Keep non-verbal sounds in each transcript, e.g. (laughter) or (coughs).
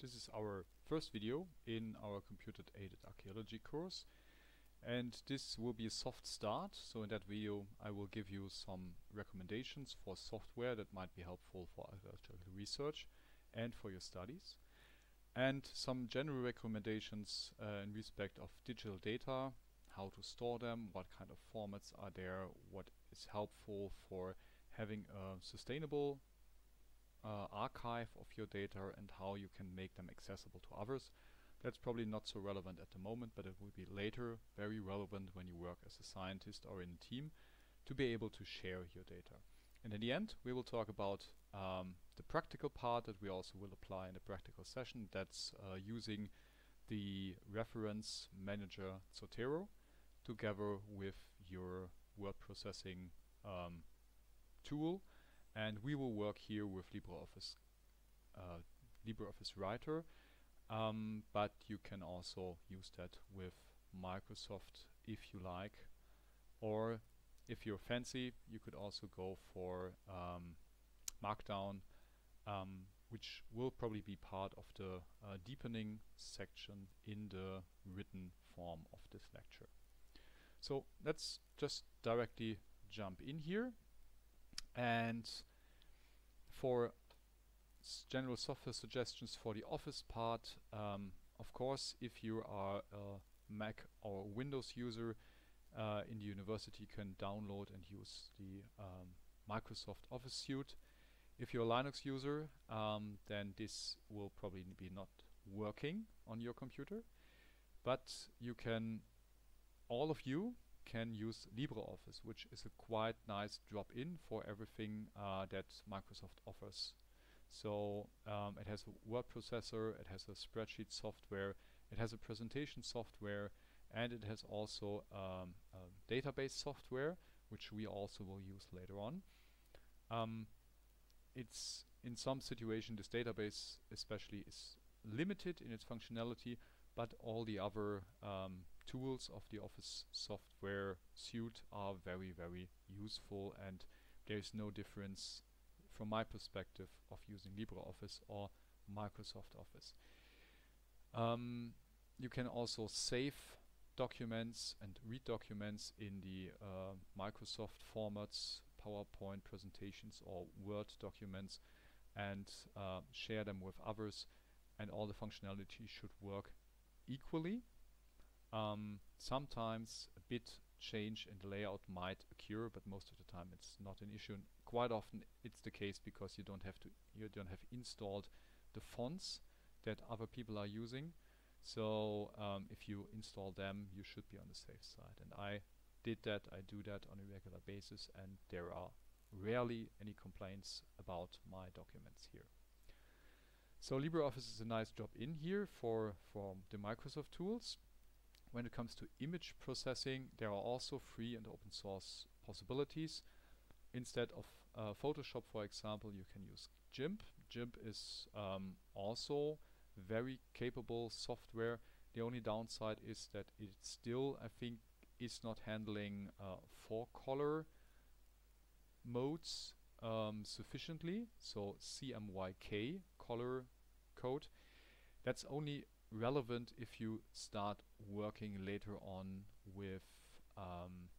This is our first video in our computer-aided archaeology course and this will be a soft start. So in that video I will give you some recommendations for software that might be helpful for archaeological research and for your studies and some general recommendations uh, in respect of digital data how to store them, what kind of formats are there, what is helpful for having a sustainable uh, archive of your data and how you can make them accessible to others. That's probably not so relevant at the moment, but it will be later very relevant when you work as a scientist or in a team to be able to share your data. And in the end, we will talk about um, the practical part that we also will apply in the practical session. That's uh, using the reference manager Zotero together with your word processing um, tool and we will work here with LibreOffice uh, LibreOffice Writer. Um, but you can also use that with Microsoft if you like. Or if you're fancy you could also go for um, Markdown um, which will probably be part of the uh, deepening section in the written form of this lecture. So let's just directly jump in here and for general software suggestions for the office part um, of course if you are a Mac or Windows user uh, in the university you can download and use the um, Microsoft Office suite. If you're a Linux user um, then this will probably be not working on your computer. But you can all of you can use LibreOffice, which is a quite nice drop-in for everything uh, that Microsoft offers. So um, it has a word processor, it has a spreadsheet software, it has a presentation software, and it has also um, a database software, which we also will use later on. Um, it's in some situation this database especially is limited in its functionality, but all the other um, tools of the Office software suite are very, very useful and there is no difference from my perspective of using LibreOffice or Microsoft Office. Um, you can also save documents and read documents in the uh, Microsoft formats, PowerPoint presentations or Word documents and uh, share them with others and all the functionality should work equally um, sometimes a bit change in the layout might occur, but most of the time it's not an issue. And quite often it's the case because you don't have to you don't have installed the fonts that other people are using. So um, if you install them, you should be on the safe side. And I did that. I do that on a regular basis, and there are rarely any complaints about my documents here. So LibreOffice is a nice job in here for, for the Microsoft tools. When it comes to image processing, there are also free and open source possibilities. Instead of uh, Photoshop, for example, you can use GIMP. GIMP is um, also very capable software. The only downside is that it still, I think, is not handling uh, four color modes um, sufficiently. So CMYK color code. That's only relevant if you start working later on with um,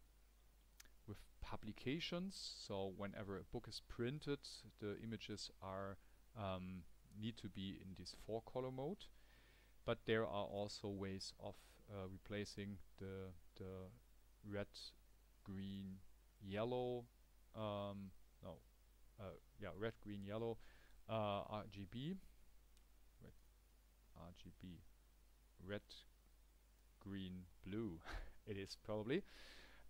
with publications. So whenever a book is printed, the images are um, need to be in this four color mode. But there are also ways of uh, replacing the the red, green, yellow, um, no, uh, yeah, red, green, yellow, uh, RGB RGB red green blue. (laughs) It is probably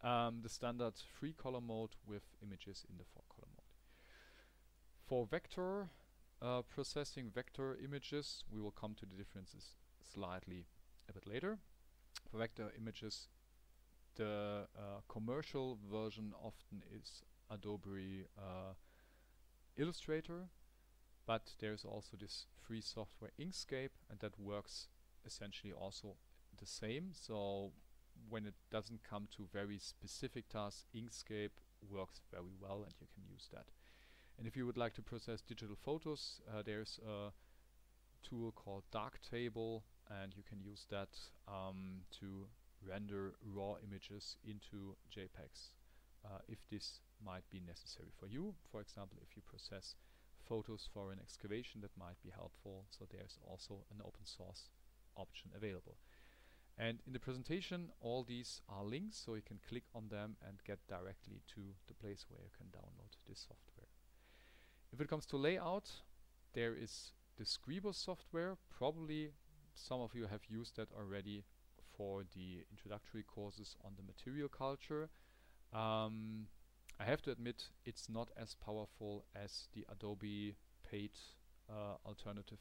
um, the standard three color mode with images in the four color mode. For vector uh, processing vector images we will come to the differences slightly a bit later. For vector images the uh, commercial version often is Adobe uh, Illustrator but there's also this free software Inkscape and that works essentially also the same so when it doesn't come to very specific tasks Inkscape works very well and you can use that and if you would like to process digital photos uh, there's a tool called Darktable and you can use that um, to render raw images into JPEGs uh, if this might be necessary for you. For example, if you process photos for an excavation that might be helpful. So there's also an open source option available. And in the presentation, all these are links, so you can click on them and get directly to the place where you can download this software. If it comes to layout, there is the Scribus software. Probably some of you have used that already for the introductory courses on the material culture. Um, I have to admit it's not as powerful as the Adobe paid uh, alternative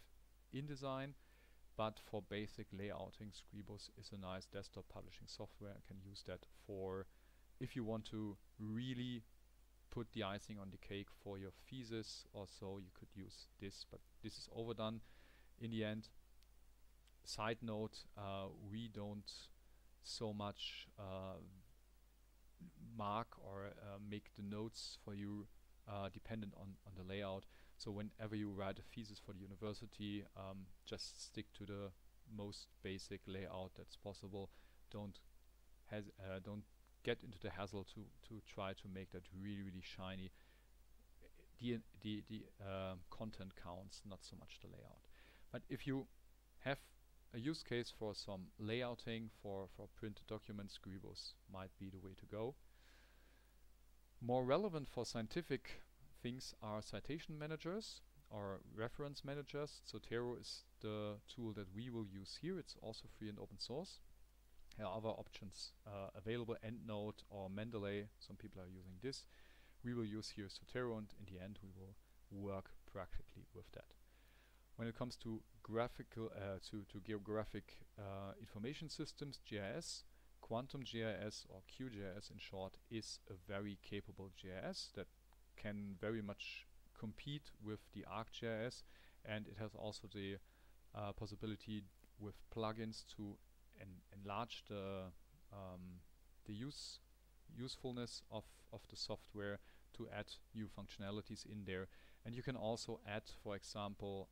InDesign, but for basic layouting, Scribus is a nice desktop publishing software and can use that for if you want to really put the icing on the cake for your thesis or so, you could use this, but this is overdone in the end. Side note, uh, we don't so much uh, mark or uh, make the notes for you uh, dependent on, on the layout. So whenever you write a thesis for the university, um, just stick to the most basic layout that's possible. Don't has uh, don't get into the hassle to to try to make that really really shiny. The the the um, content counts, not so much the layout. But if you have a use case for some layouting for for printed documents, Scribus might be the way to go. More relevant for scientific things are citation managers or reference managers. Zotero is the tool that we will use here. It's also free and open source. There are other options uh, available, EndNote or Mendeley. Some people are using this. We will use here Zotero and in the end we will work practically with that. When it comes to graphical uh, to, to geographic uh, information systems, GIS, Quantum GIS or QGIS in short is a very capable GIS that can very much compete with the ArcGIS and it has also the uh, possibility with plugins to en enlarge the um, the use usefulness of, of the software to add new functionalities in there. And you can also add for example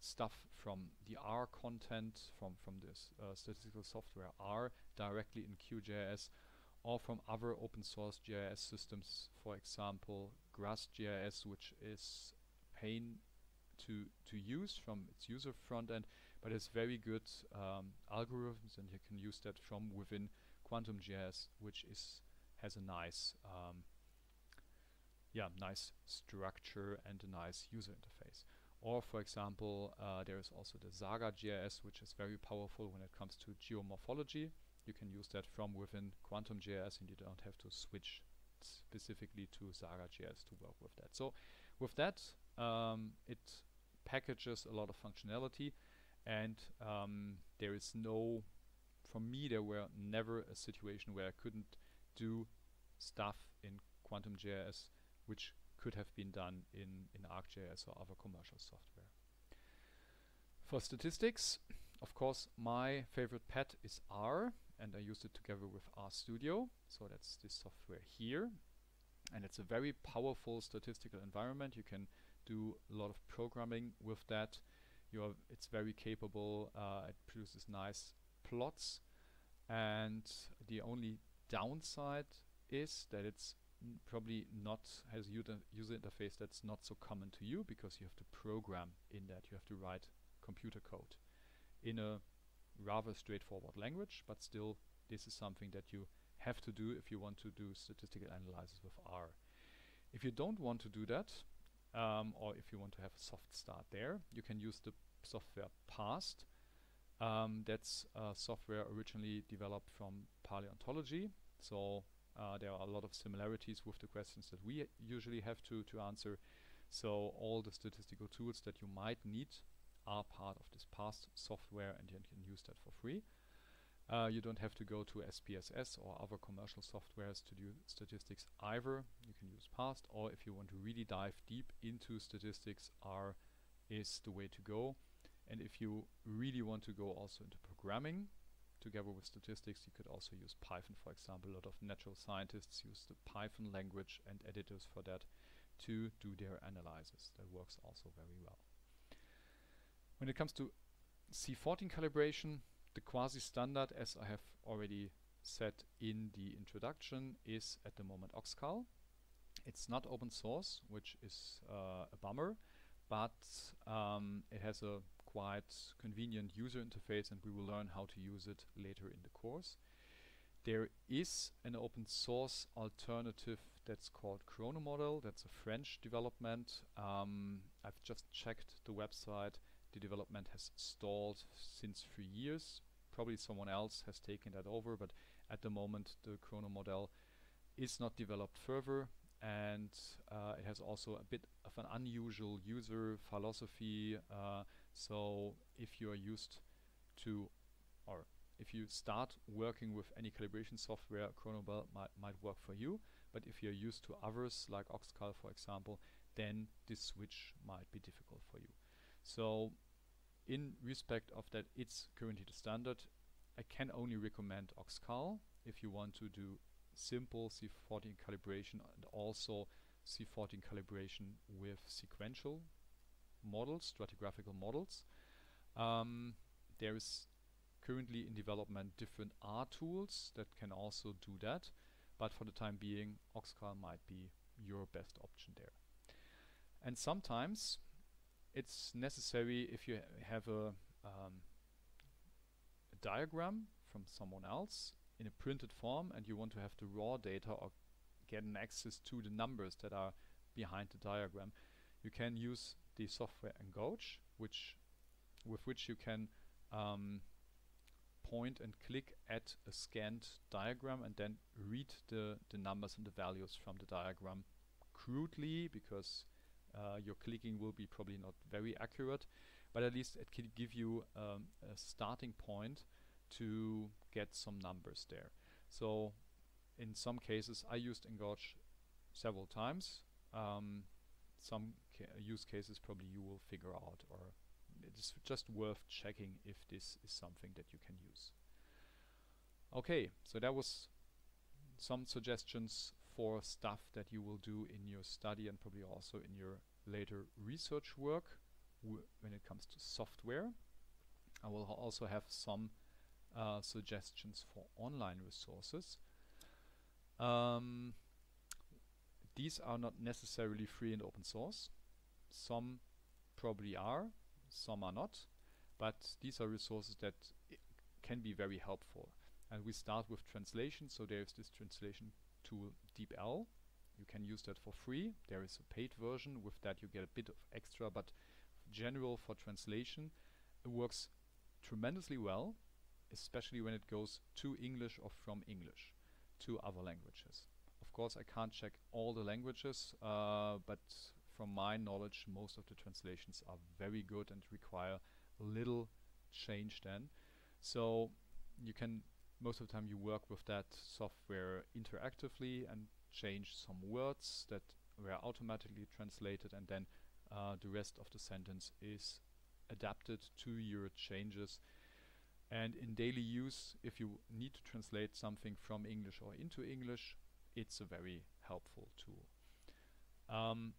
stuff from the R content from from this uh, statistical software R directly in QGIS or from other open source GIS systems for example GrassGIS which is pain to to use from its user front end but it's very good um, algorithms and you can use that from within Quantum GIS which is has a nice um, yeah nice structure and a nice user interface or for example, uh, there is also the Saga GIS, which is very powerful when it comes to geomorphology. You can use that from within Quantum GIS and you don't have to switch specifically to GIS to work with that. So with that, um, it packages a lot of functionality and um, there is no, for me there were never a situation where I couldn't do stuff in Quantum GIS which could have been done in, in ArcGIS or other commercial software. For statistics, of course, my favorite pet is R, and I used it together with RStudio. So that's this software here. And it's a very powerful statistical environment. You can do a lot of programming with that. You are, it's very capable. Uh, it produces nice plots. And the only downside is that it's probably not has user user interface that's not so common to you because you have to program in that you have to write computer code in a rather straightforward language but still this is something that you have to do if you want to do statistical analysis with R. If you don't want to do that um, or if you want to have a soft start there you can use the software PAST um, that's software originally developed from paleontology so uh, there are a lot of similarities with the questions that we usually have to, to answer. So all the statistical tools that you might need are part of this PAST software and you can use that for free. Uh, you don't have to go to SPSS or other commercial softwares to do statistics either. You can use PAST or if you want to really dive deep into statistics, R is the way to go. And if you really want to go also into programming, together with statistics, you could also use Python, for example. A lot of natural scientists use the Python language and editors for that to do their analysis. That works also very well. When it comes to C14 calibration, the quasi-standard, as I have already said in the introduction, is at the moment Oxcal. It's not open source, which is uh, a bummer, but um, it has a quite convenient user interface and we will learn how to use it later in the course. There is an open source alternative that's called Chronomodel. That's a French development. Um, I've just checked the website. The development has stalled since three years. Probably someone else has taken that over, but at the moment the Chrono model is not developed further and uh, it has also a bit of an unusual user philosophy. Uh, so if you are used to, or if you start working with any calibration software, Chronomodel might, might work for you. But if you're used to others, like Oxcal for example, then this switch might be difficult for you. So in respect of that it's currently the standard, I can only recommend Oxcal if you want to do simple C14 calibration and also C14 calibration with sequential models, stratigraphical models. Um, there is currently in development different R tools that can also do that, but for the time being, Oxcal might be your best option there. And sometimes it's necessary if you ha have a, um, a diagram from someone else in a printed form and you want to have the raw data or get an access to the numbers that are behind the diagram, you can use the software Engauge, which with which you can um, point and click at a scanned diagram and then read the, the numbers and the values from the diagram crudely because uh, your clicking will be probably not very accurate but at least it can give you um, a starting point to get some numbers there. So in some cases I used Engauge several times. Um, some ca use cases probably you will figure out or it's just worth checking if this is something that you can use. Okay, so that was some suggestions for stuff that you will do in your study and probably also in your later research work when it comes to software. I will also have some uh, suggestions for online resources. Um, these are not necessarily free and open source. Some probably are, some are not, but these are resources that can be very helpful. And we start with translation, so there is this translation tool DeepL. You can use that for free. There is a paid version. With that you get a bit of extra, but general for translation, it works tremendously well especially when it goes to English or from English to other languages. Of course, I can't check all the languages, uh, but from my knowledge, most of the translations are very good and require little change then. So you can, most of the time you work with that software interactively and change some words that were automatically translated and then uh, the rest of the sentence is adapted to your changes and in daily use, if you need to translate something from English or into English, it's a very helpful tool. Um,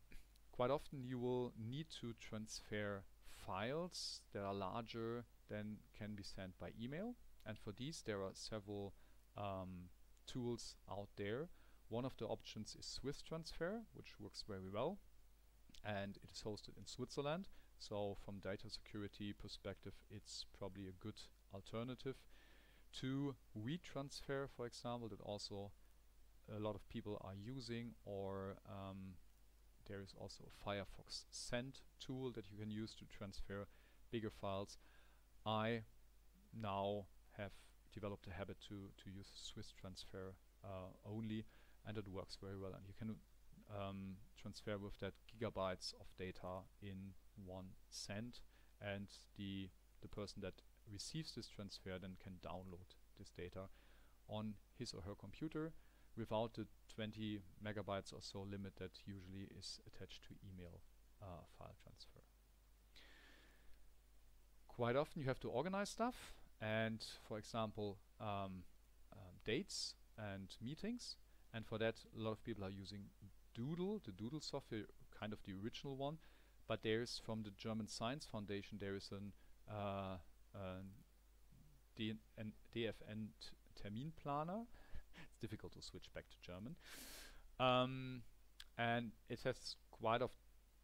quite often you will need to transfer files that are larger than can be sent by email. And for these, there are several um, tools out there. One of the options is Swiss Transfer, which works very well. And it is hosted in Switzerland. So from data security perspective, it's probably a good alternative to WeTransfer, for example, that also a lot of people are using, or um, there is also a Firefox Send tool that you can use to transfer bigger files. I now have developed a habit to, to use Swiss transfer uh, only, and it works very well. And you can um, transfer with that gigabytes of data in one cent, and the the person that receives this transfer then can download this data on his or her computer without the 20 megabytes or so limit that usually is attached to email uh, file transfer. Quite often you have to organize stuff and for example um, um, dates and meetings and for that a lot of people are using Doodle, the Doodle software, kind of the original one, but there is from the German Science Foundation there is an, uh, an DFN Terminplaner. (laughs) it's difficult to switch back to German. Um, and it has quite of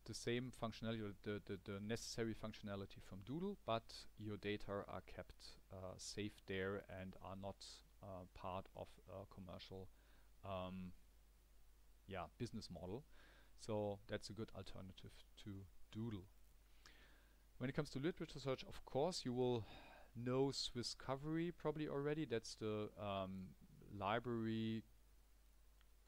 the same functionality, the, the, the, necessary functionality from Doodle, but your data are kept uh, safe there and are not uh, part of a commercial um, yeah, business model. So that's a good alternative to Doodle. When it comes to literature search, of course, you will know Swisscovery probably already. That's the um, library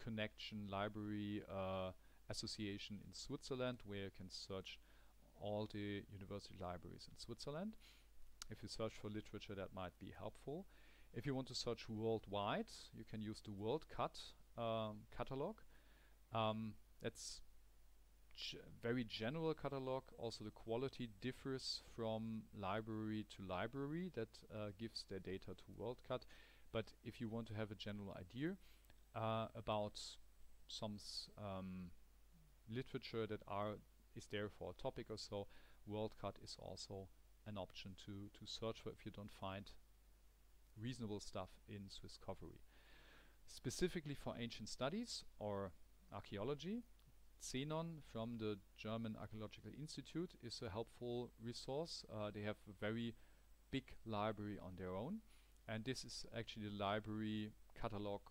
connection, library uh, association in Switzerland where you can search all the university libraries in Switzerland. If you search for literature, that might be helpful. If you want to search worldwide, you can use the WorldCat um, catalog. Um, that's very general catalog. Also, the quality differs from library to library. That uh, gives their data to WorldCat. But if you want to have a general idea uh, about some um, literature that are is there for a topic or so, WorldCat is also an option to to search for if you don't find reasonable stuff in Swisscovery. Specifically for ancient studies or archaeology, Zenon from the German Archaeological Institute is a helpful resource. Uh, they have a very big library on their own, and this is actually the library catalog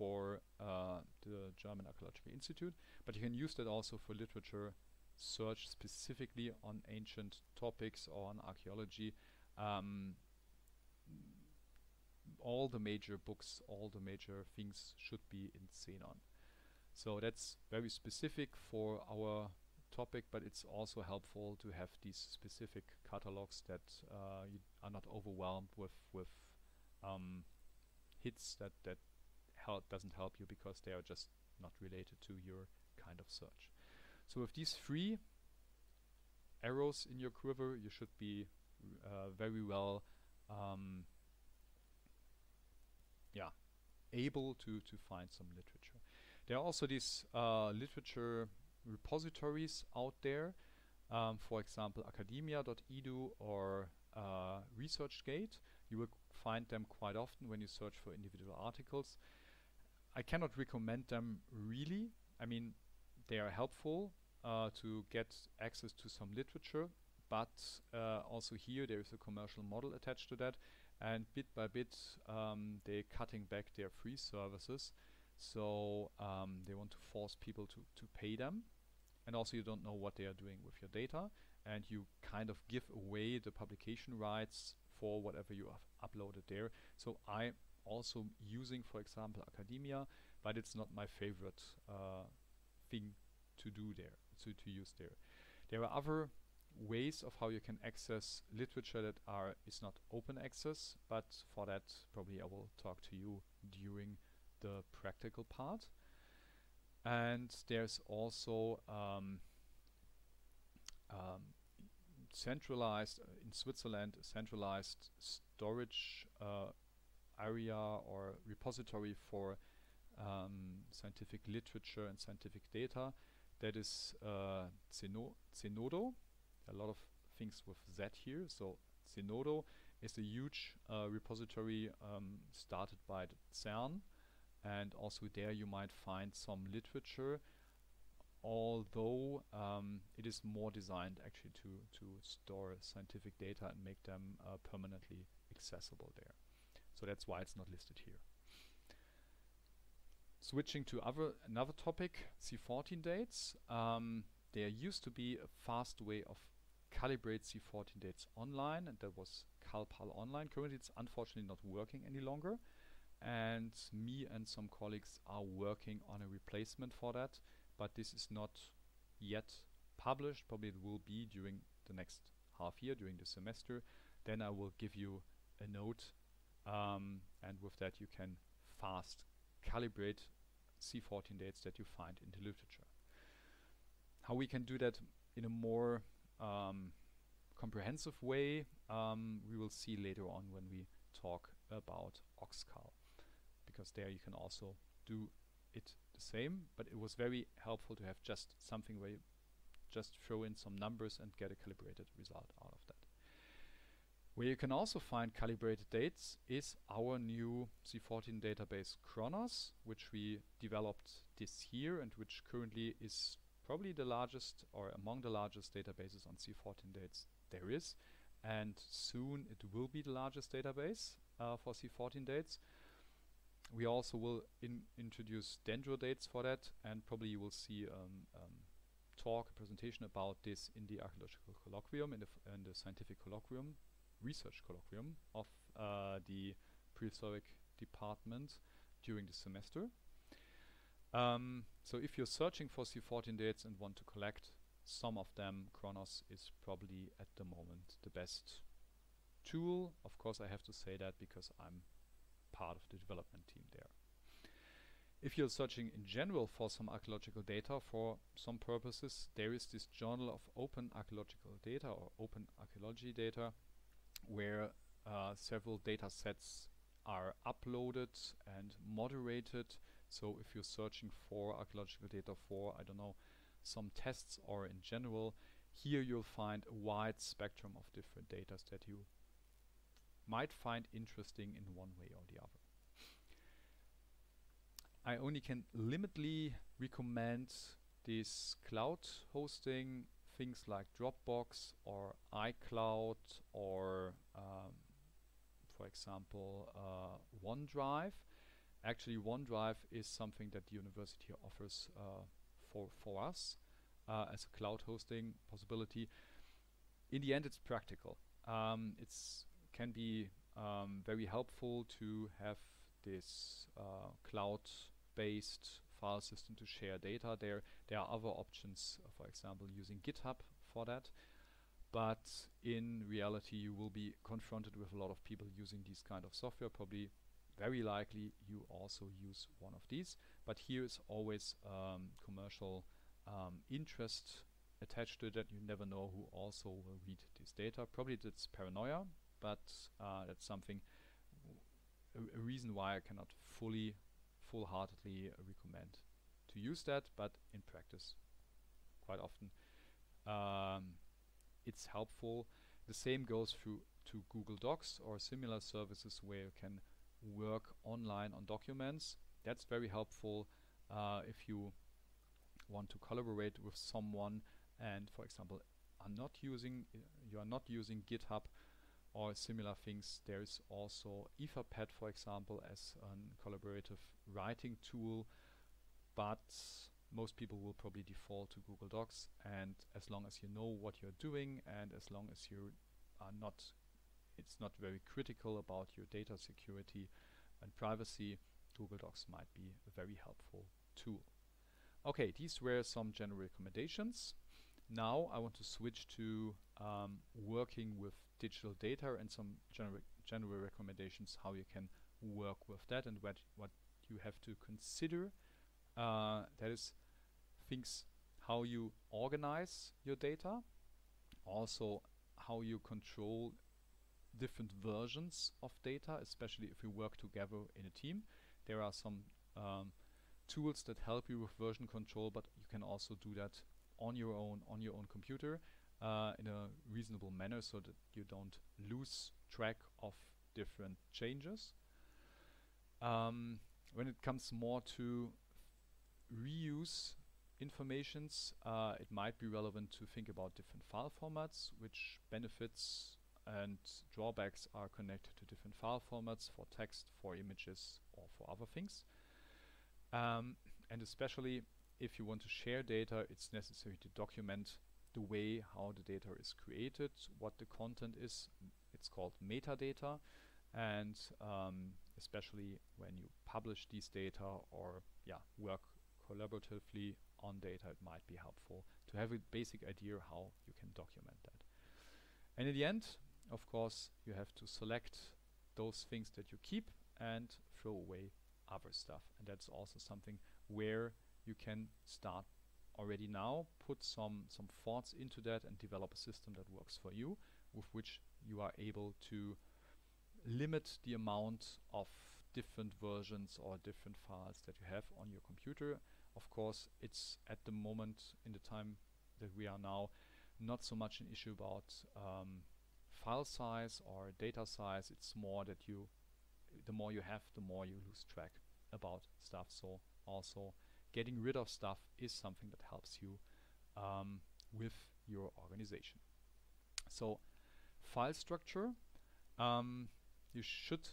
for uh, the German Archaeological Institute. But you can use that also for literature search specifically on ancient topics or on archaeology. Um, all the major books, all the major things should be in Zenon. So that's very specific for our topic, but it's also helpful to have these specific catalogs that uh, you are not overwhelmed with with um, hits that that help doesn't help you because they are just not related to your kind of search. So with these three arrows in your quiver, you should be uh, very well um, yeah, able to, to find some literature. There are also these uh, literature repositories out there, um, for example, academia.edu or uh, ResearchGate. You will find them quite often when you search for individual articles. I cannot recommend them really. I mean, they are helpful uh, to get access to some literature, but uh, also here there is a commercial model attached to that and bit by bit um, they're cutting back their free services. So um, they want to force people to, to pay them. And also you don't know what they are doing with your data and you kind of give away the publication rights for whatever you have uploaded there. So I also using for example academia but it's not my favorite uh, thing to do there to, to use there. There are other ways of how you can access literature that are is not open access but for that probably I will talk to you during the practical part. And there's also um, um, centralized in Switzerland centralized storage uh, area or repository for um, scientific literature and scientific data that is uh, Zeno Zenodo a lot of things with Z here. So Zenodo is a huge uh, repository um, started by the CERN and also there you might find some literature although um, it is more designed actually to, to store scientific data and make them uh, permanently accessible there. So that's why it's not listed here. Switching to other another topic, C14 dates. Um, there used to be a fast way of calibrate C14 dates online, and that was CalPAL Online. Currently, it's unfortunately not working any longer, and me and some colleagues are working on a replacement for that, but this is not yet published. Probably it will be during the next half year, during the semester. Then I will give you a note, um, and with that you can fast calibrate C14 dates that you find in the literature. How we can do that in a more um, comprehensive way um, we will see later on when we talk about Oxcal because there you can also do it the same but it was very helpful to have just something where you just throw in some numbers and get a calibrated result out of that. Where you can also find calibrated dates is our new C14 database XRONOS, which we developed this year and which currently is probably the largest or among the largest databases on C14 dates there is. And soon it will be the largest database uh, for C14 dates. We also will in introduce Dendro dates for that, and probably you will see um, um, talk, a presentation about this in the archaeological colloquium, in the, in the scientific colloquium, research colloquium of uh, the prehistoric department during the semester. Um, so if you're searching for C14 dates and want to collect some of them, XRONOS is probably at the moment the best tool. Of course, I have to say that because I'm part of the development team there. If you're searching in general for some archaeological data for some purposes, there is this Journal of Open Archaeological Data or Open Archaeology Data where uh, several data sets are uploaded and moderated. So if you're searching for archaeological data for, I don't know, some tests or in general, here you'll find a wide spectrum of different data that you might find interesting in one way or the other. I only can limitly recommend this cloud hosting, things like Dropbox or iCloud or um, for example uh, OneDrive. Actually OneDrive is something that the university offers uh, for, for us uh, as a cloud hosting possibility. In the end it's practical. Um, it's can be um, very helpful to have this uh, cloud-based file system to share data there. There are other options, uh, for example, using GitHub for that. But in reality, you will be confronted with a lot of people using these kind of software. Probably, very likely, you also use one of these. But here is always um, commercial um, interest attached to it that you never know who also will read this data. Probably that's paranoia, but uh, that's something a, a, reason why I cannot fully full-heartedly recommend to use that but in practice quite often. Um, it's helpful. The same goes through to Google Docs or similar services where you can work online on documents. That's very helpful uh, if you want to collaborate with someone and for example are not using uh, you are not using GitHub or similar things. There is also Etherpad, for example, as a collaborative writing tool, but most people will probably default to Google Docs. And as long as you know what you're doing, and as long as you are not, it's not very critical about your data security and privacy, Google Docs might be a very helpful tool. Okay, these were some general recommendations. Now I want to switch to um, working with digital data and some general, general recommendations how you can work with that and what, what you have to consider. Uh, that is things how you organize your data, also how you control different versions of data, especially if you work together in a team. There are some um, tools that help you with version control, but you can also do that on your own on your own computer uh, in a reasonable manner so that you don't lose track of different changes. Um, when it comes more to reuse informations, uh, it might be relevant to think about different file formats, which benefits and drawbacks are connected to different file formats for text, for images, or for other things. Um, and especially if you want to share data, it's necessary to document the way how the data is created, what the content is. It's called metadata. And um, especially when you publish these data or yeah, work collaboratively on data, it might be helpful to have a basic idea how you can document that. And in the end, of course, you have to select those things that you keep and throw away other stuff. And that's also something where you can start already now, put some, some thoughts into that and develop a system that works for you, with which you are able to limit the amount of different versions or different files that you have on your computer. Of course, it's at the moment in the time that we are now not so much an issue about um, file size or data size. It's more that you, the more you have, the more you lose track about stuff. So also getting rid of stuff is something that helps you um, with your organization. So file structure, um, you should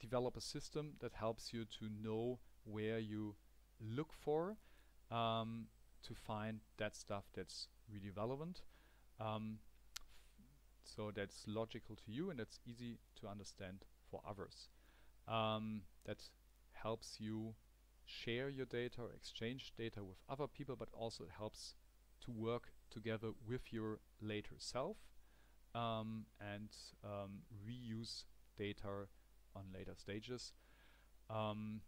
develop a system that helps you to know where you look for um, to find that stuff that's really relevant. Um, so that's logical to you and that's easy to understand for others. Um, that helps you share your data or exchange data with other people, but also it helps to work together with your later self um, and um, reuse data on later stages. Um,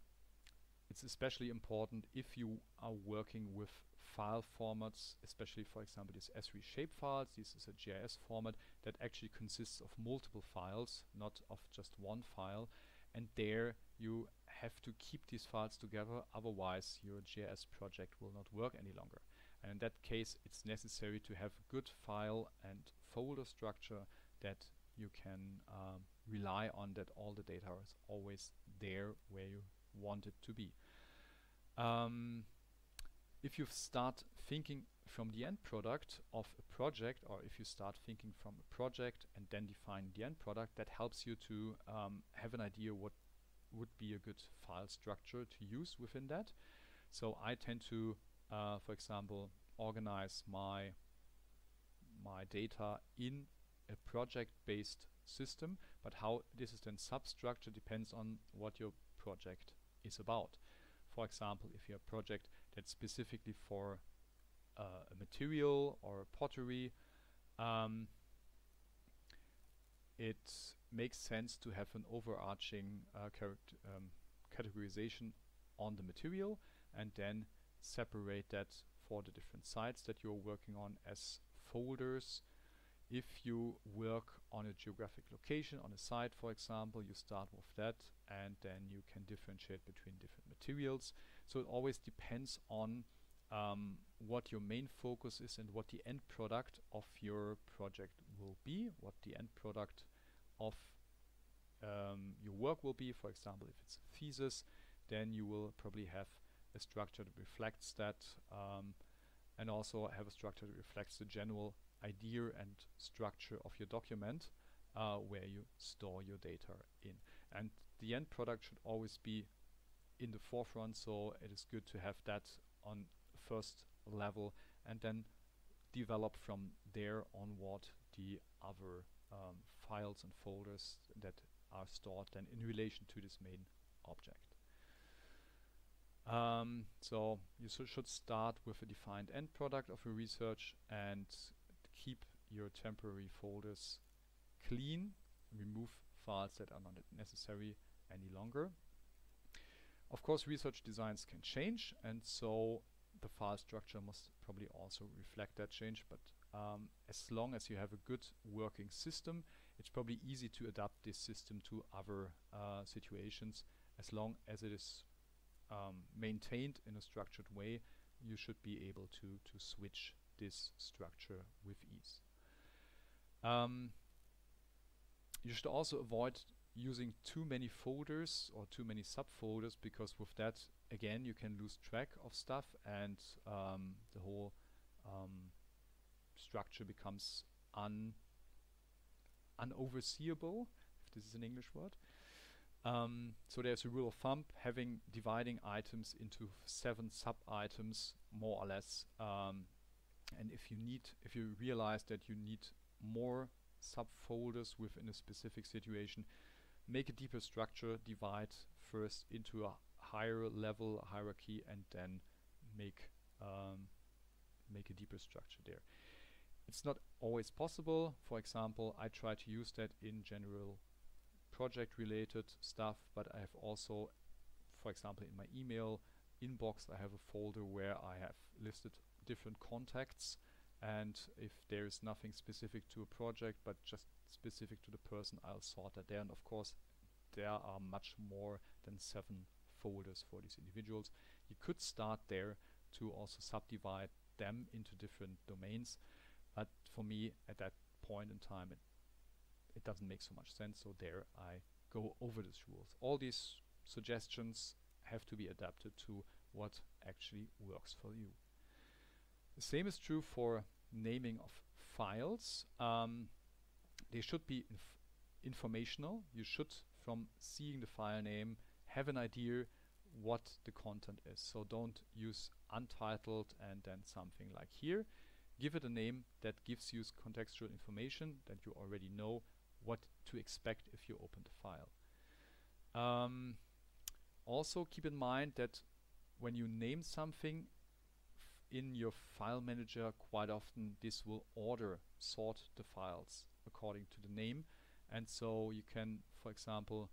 it's especially important if you are working with file formats, especially for example these Esri shapefiles. This is a GIS format that actually consists of multiple files, not of just one file. And there you have to keep these files together, otherwise your GIS project will not work any longer. And in that case, it's necessary to have a good file and folder structure that you can um, rely on that all the data is always there where you want it to be. Um, if you start thinking from the end product of a project or if you start thinking from a project and then define the end product that helps you to um, have an idea what would be a good file structure to use within that. So I tend to uh, for example organize my my data in a project based system but how this is then substructured depends on what your project is about. For example if you have a project that's specifically for uh, a material or a pottery, um, it makes sense to have an overarching uh, um, categorization on the material and then separate that for the different sites that you're working on as folders. If you work on a geographic location, on a site for example, you start with that and then you can differentiate between different materials. So it always depends on um, what your main focus is and what the end product of your project will be, what the end product of um, your work will be. For example, if it's a thesis, then you will probably have a structure that reflects that um, and also have a structure that reflects the general idea and structure of your document uh, where you store your data in. And the end product should always be in the forefront so it is good to have that on first level and then develop from there onward the other um, files and folders that are stored then in relation to this main object. Um, so you should start with a defined end product of your research and keep your temporary folders clean, remove files that are not necessary any longer. Of course, research designs can change, and so the file structure must probably also reflect that change. But um, as long as you have a good working system, it's probably easy to adapt this system to other uh, situations. As long as it is um, maintained in a structured way, you should be able to to switch this structure with ease. Um, you should also avoid using too many folders or too many subfolders because with that again you can lose track of stuff and um, the whole um, structure becomes un unoverseeable if this is an English word um, so there's a rule of thumb having dividing items into seven sub items more or less um, and if you need if you realize that you need more subfolders within a specific situation make a deeper structure, divide first into a higher level hierarchy and then make um, make a deeper structure there. It's not always possible. For example, I try to use that in general project related stuff, but I have also, for example, in my email inbox, I have a folder where I have listed different contacts and if there is nothing specific to a project but just specific to the person I'll sort that there and of course there are much more than seven folders for these individuals you could start there to also subdivide them into different domains. But for me, at that point in time, it, it doesn't make so much sense. So there I go over these rules. All these suggestions have to be adapted to what actually works for you. The same is true for naming of files. Um, they should be inf informational. You should, from seeing the file name, have an idea what the content is. So don't use untitled and then something like here. Give it a name that gives you contextual information that you already know what to expect if you open the file. Um, also keep in mind that when you name something in your file manager, quite often this will order sort the files according to the name. And so you can, for example,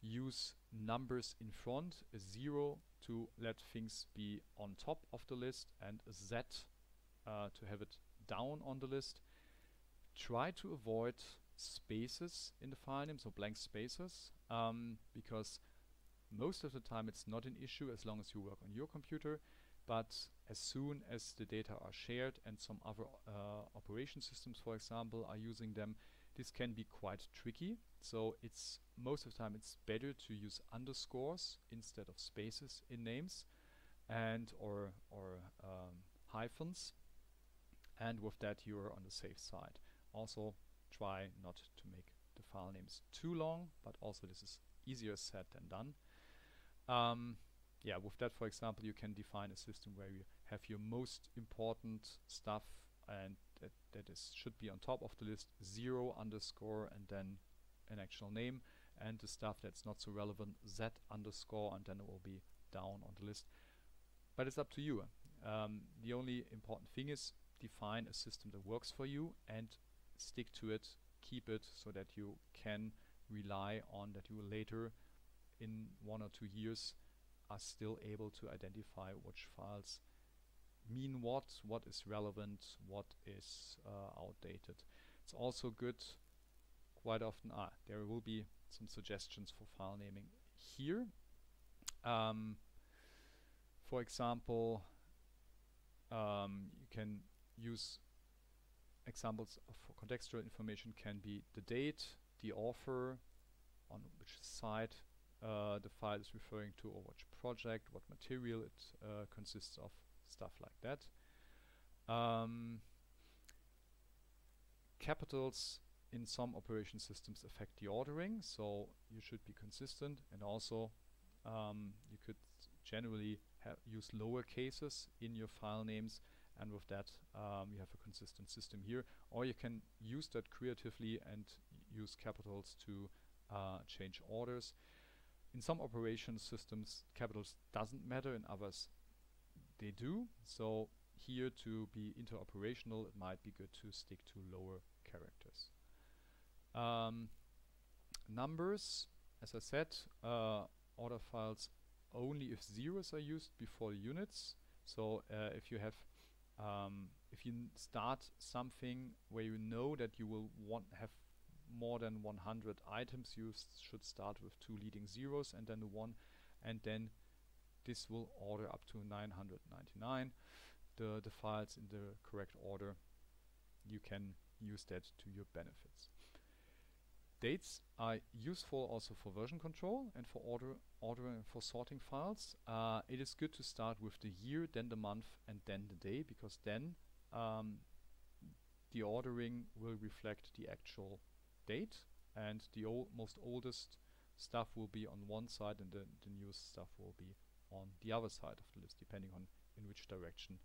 use numbers in front, a zero to let things be on top of the list and a Z uh, to have it down on the list. Try to avoid spaces in the file name, so blank spaces, um, because most of the time it's not an issue as long as you work on your computer, but as soon as the data are shared and some other uh, operation systems, for example, are using them, this can be quite tricky. So it's most of the time it's better to use underscores instead of spaces in names and or or um, hyphens and with that you are on the safe side. Also try not to make the file names too long but also this is easier said than done. Um, yeah, with that for example you can define a system where you have your most important stuff and that, that is should be on top of the list zero underscore and then an actual name and the stuff that's not so relevant z underscore and then it will be down on the list but it's up to you um, the only important thing is define a system that works for you and stick to it keep it so that you can rely on that you will later in one or two years are still able to identify which files mean what, what is relevant, what is uh, outdated. It's also good quite often, ah, there will be some suggestions for file naming here. Um, for example, um, you can use examples for contextual information can be the date, the author, on which site uh, the file is referring to or which project, what material it uh, consists of, stuff like that. Um, capitals in some operation systems affect the ordering, so you should be consistent and also um, you could generally use lower cases in your file names and with that um, you have a consistent system here or you can use that creatively and use capitals to uh, change orders. In some operation systems capitals doesn't matter in others they do so here to be interoperational it might be good to stick to lower characters. Um, numbers, as I said, uh, order files only if zeros are used before units. So uh, if you have, um, if you start something where you know that you will want have more than 100 items, you should start with two leading zeros and then the one, and then this will order up to 999 the the files in the correct order. You can use that to your benefits. Dates are useful also for version control and for order ordering for sorting files. Uh, it is good to start with the year, then the month, and then the day, because then um, the ordering will reflect the actual date, and the ol most oldest stuff will be on one side, and the, the newest stuff will be on the other side of the list, depending on in which direction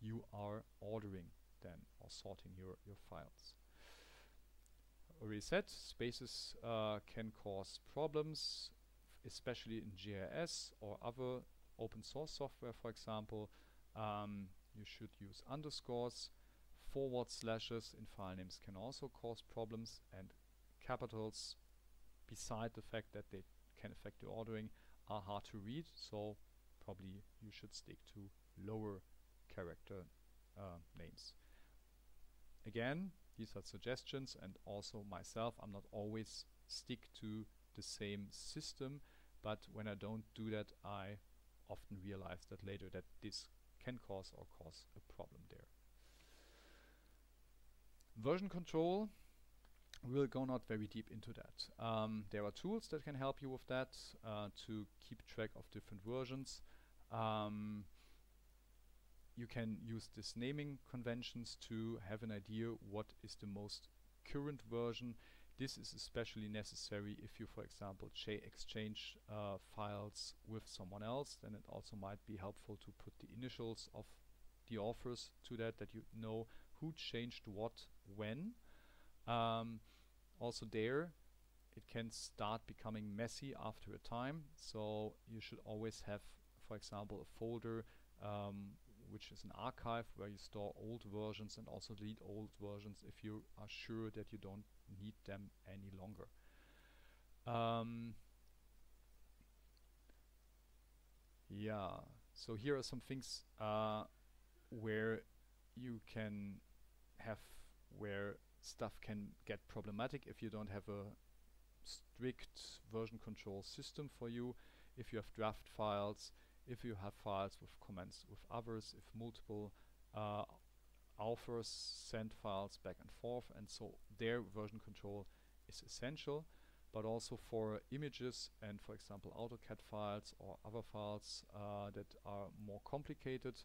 you are ordering then or sorting your, your files. Said, spaces uh, can cause problems, especially in GIS or other open source software, for example. Um, you should use underscores. Forward slashes in file names can also cause problems, and capitals, beside the fact that they can affect the ordering, are hard to read, so probably you should stick to lower character uh, names. Again, these are suggestions and also myself I'm not always stick to the same system but when I don't do that I often realize that later that this can cause or cause a problem there. Version control, we'll go not very deep into that. Um, there are tools that can help you with that uh, to keep track of different versions. Um, you can use this naming conventions to have an idea what is the most current version. This is especially necessary if you, for example, exchange uh, files with someone else. Then it also might be helpful to put the initials of the authors to that, that you know who changed what when. Um, also there, it can start becoming messy after a time. So you should always have, for example, a folder um, which is an archive where you store old versions and also delete old versions if you are sure that you don't need them any longer. Um, yeah, so here are some things uh, where you can have where stuff can get problematic if you don't have a strict version control system for you. If you have draft files, if you have files with comments with others, if multiple uh, authors send files back and forth, and so their version control is essential. But also for images and, for example, AutoCAD files or other files uh, that are more complicated,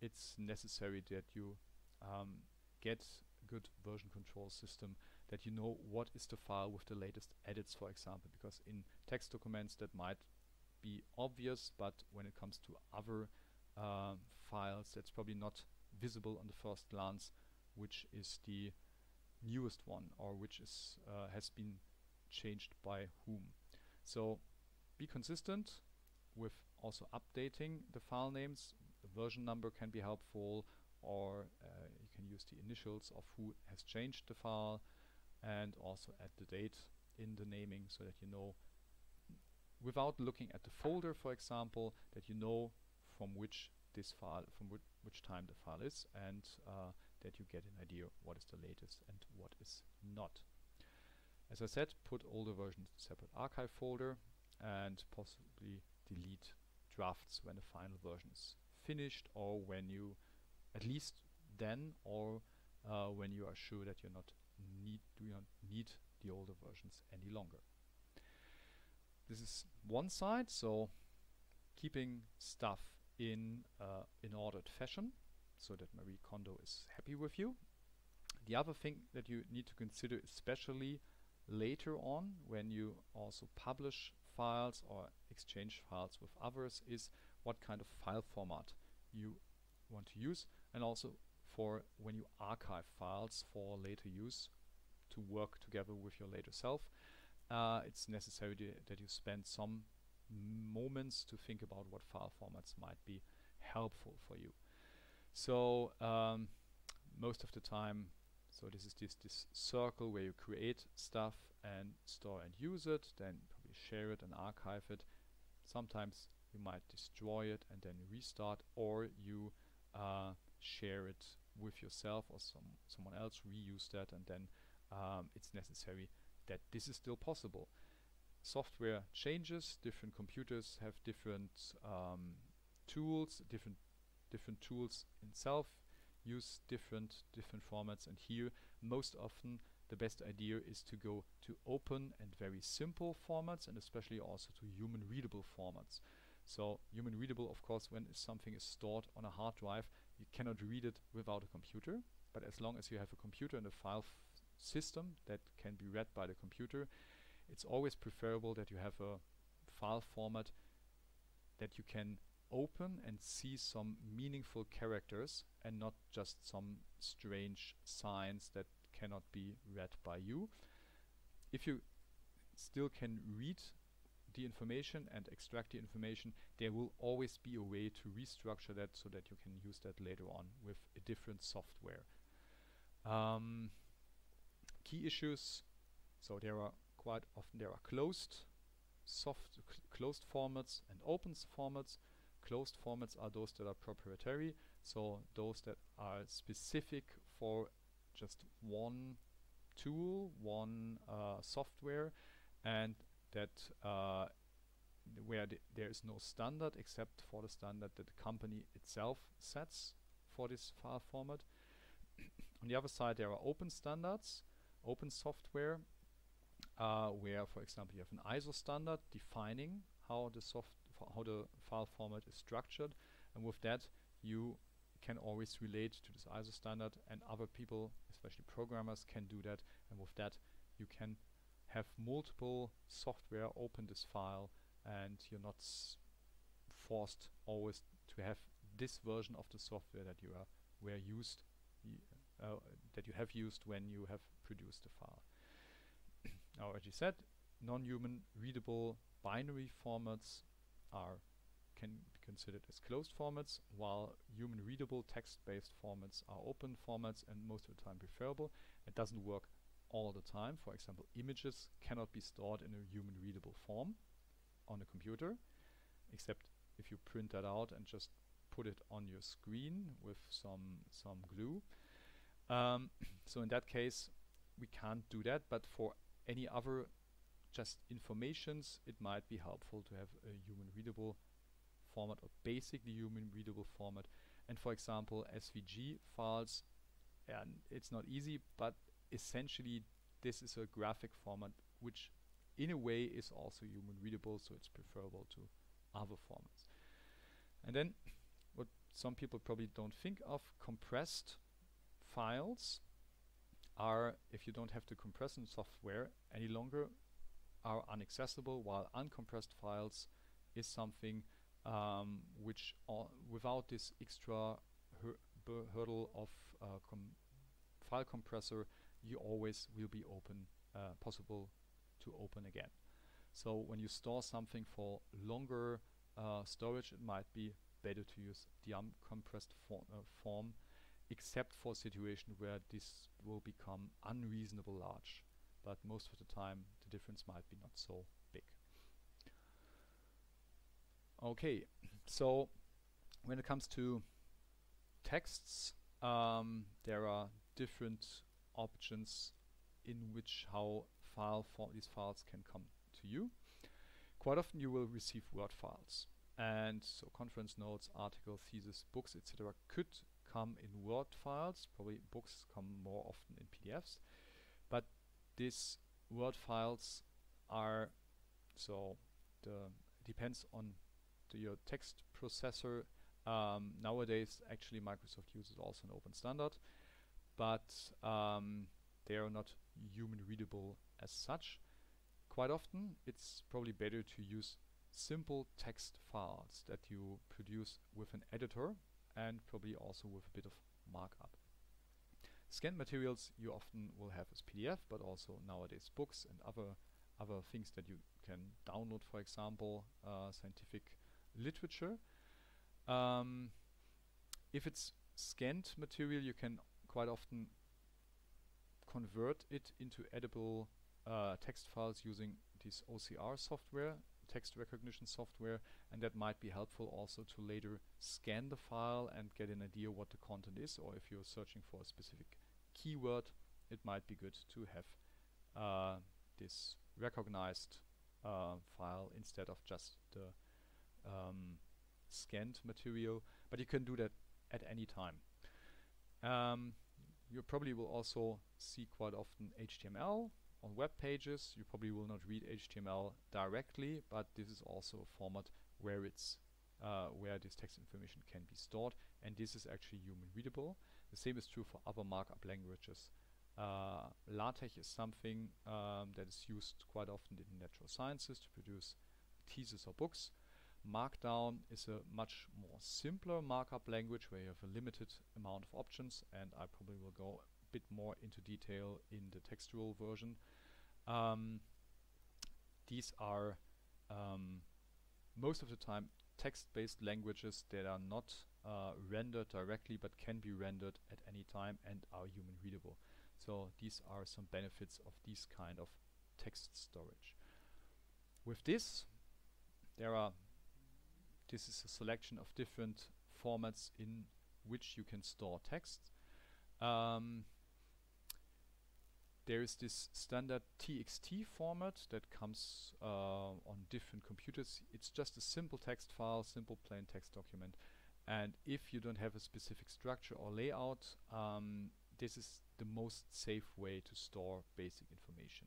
it's necessary that you um, get good version control system that you know what is the file with the latest edits, for example, because in text documents that might be obvious, but when it comes to other uh, files, that's probably not visible on the first glance, which is the newest one or which is uh, has been changed by whom. So be consistent with also updating the file names. The version number can be helpful or uh, you can use the initials of who has changed the file and also add the date in the naming so that you know without looking at the folder, for example, that you know from which this file, from whi which time the file is, and uh, that you get an idea what is the latest and what is not. As I said, put all the versions in separate archive folder and possibly delete drafts when the final version is finished or when you, at least then, or uh, when you are sure that you're not need, do not need the older versions any longer. This is one side, so keeping stuff in uh, in ordered fashion so that Marie Kondo is happy with you. The other thing that you need to consider especially later on when you also publish files or exchange files with others is what kind of file format you want to use and also for when you archive files for later use to work together with your later self uh, it's necessary that you spend some moments to think about what file formats might be helpful for you. So um, most of the time, so this is this, this circle where you create stuff and store and use it, then probably share it and archive it. Sometimes you might destroy it and then restart, or you uh, share it with yourself or some someone else reuse that, and then um, it's necessary that this is still possible. Software changes, different computers have different um, tools, different different tools itself use different different formats. And here most often the best idea is to go to open and very simple formats and especially also to human readable formats. So human readable of course when something is stored on a hard drive you cannot read it without a computer. But as long as you have a computer and a file system that can be read by the computer, it's always preferable that you have a file format that you can open and see some meaningful characters and not just some strange signs that cannot be read by you. If you still can read the information and extract the information, there will always be a way to restructure that so that you can use that later on with a different software. Um, key issues. So there are quite often there are closed soft closed formats and open formats. Closed formats are those that are proprietary, so those that are specific for just one tool, one uh, software, and that uh, where th there is no standard except for the standard that the company itself sets for this file format. (coughs) On the other side, there are open standards, open software, uh, where, for example, you have an ISO standard defining how the soft how the file format is structured, and with that, you can always relate to this ISO standard, and other people, especially programmers, can do that, and with that, you can have multiple software open this file and you're not forced always to have this version of the software that you are were used uh, that you have used when you have produced the file. I already said non-human readable binary formats are can be considered as closed formats while human readable text-based formats are open formats and most of the time preferable. It doesn't work all the time. For example, images cannot be stored in a human readable form on a computer, except if you print that out and just put it on your screen with some some glue. Um, (coughs) so in that case, we can't do that, but for any other just informations, it might be helpful to have a human readable format or basically human readable format. And for example, SVG files, and it's not easy, but essentially this is a graphic format which in a way is also human readable so it's preferable to other formats and then what some people probably don't think of compressed files are if you don't have the compressing software any longer are inaccessible while uncompressed files is something um, which without this extra hurdle of uh, com file compressor you always will be open uh, possible to open again. So when you store something for longer uh, storage, it might be better to use the uncompressed for uh, form, except for a situation where this will become unreasonable large. But most of the time, the difference might be not so big. Okay, so when it comes to texts, um, there are different options in which how file these files can come to you. Quite often you will receive Word files and so conference notes, articles, thesis, books, etc. could come in Word files. Probably books come more often in PDFs, but these Word files are so the depends on the, your text processor. Um, nowadays, actually, Microsoft uses also an open standard, but um, they are not human readable as such. Quite often it's probably better to use simple text files that you produce with an editor and probably also with a bit of markup. Scanned materials you often will have as PDF but also nowadays books and other other things that you can download for example uh, scientific literature. Um, if it's scanned material you can quite often convert it into edible uh, text files using this OCR software, text recognition software, and that might be helpful also to later scan the file and get an idea what the content is, or if you're searching for a specific keyword, it might be good to have uh, this recognized uh, file instead of just the um, scanned material, but you can do that at any time. Um, you probably will also see quite often HTML on web pages. You probably will not read HTML directly, but this is also a format where it's uh, where this text information can be stored, and this is actually human readable. The same is true for other markup languages. Uh, LaTeX is something um, that is used quite often in natural sciences to produce theses or books. Markdown is a much more simpler markup language where you have a limited amount of options and I probably will go bit more into detail in the textual version. Um, these are um, most of the time text-based languages that are not uh, rendered directly but can be rendered at any time and are human readable. So these are some benefits of these kind of text storage. With this, there are this is a selection of different formats in which you can store text. Um, there is this standard TXT format that comes uh, on different computers. It's just a simple text file, simple plain text document. And if you don't have a specific structure or layout, um, this is the most safe way to store basic information.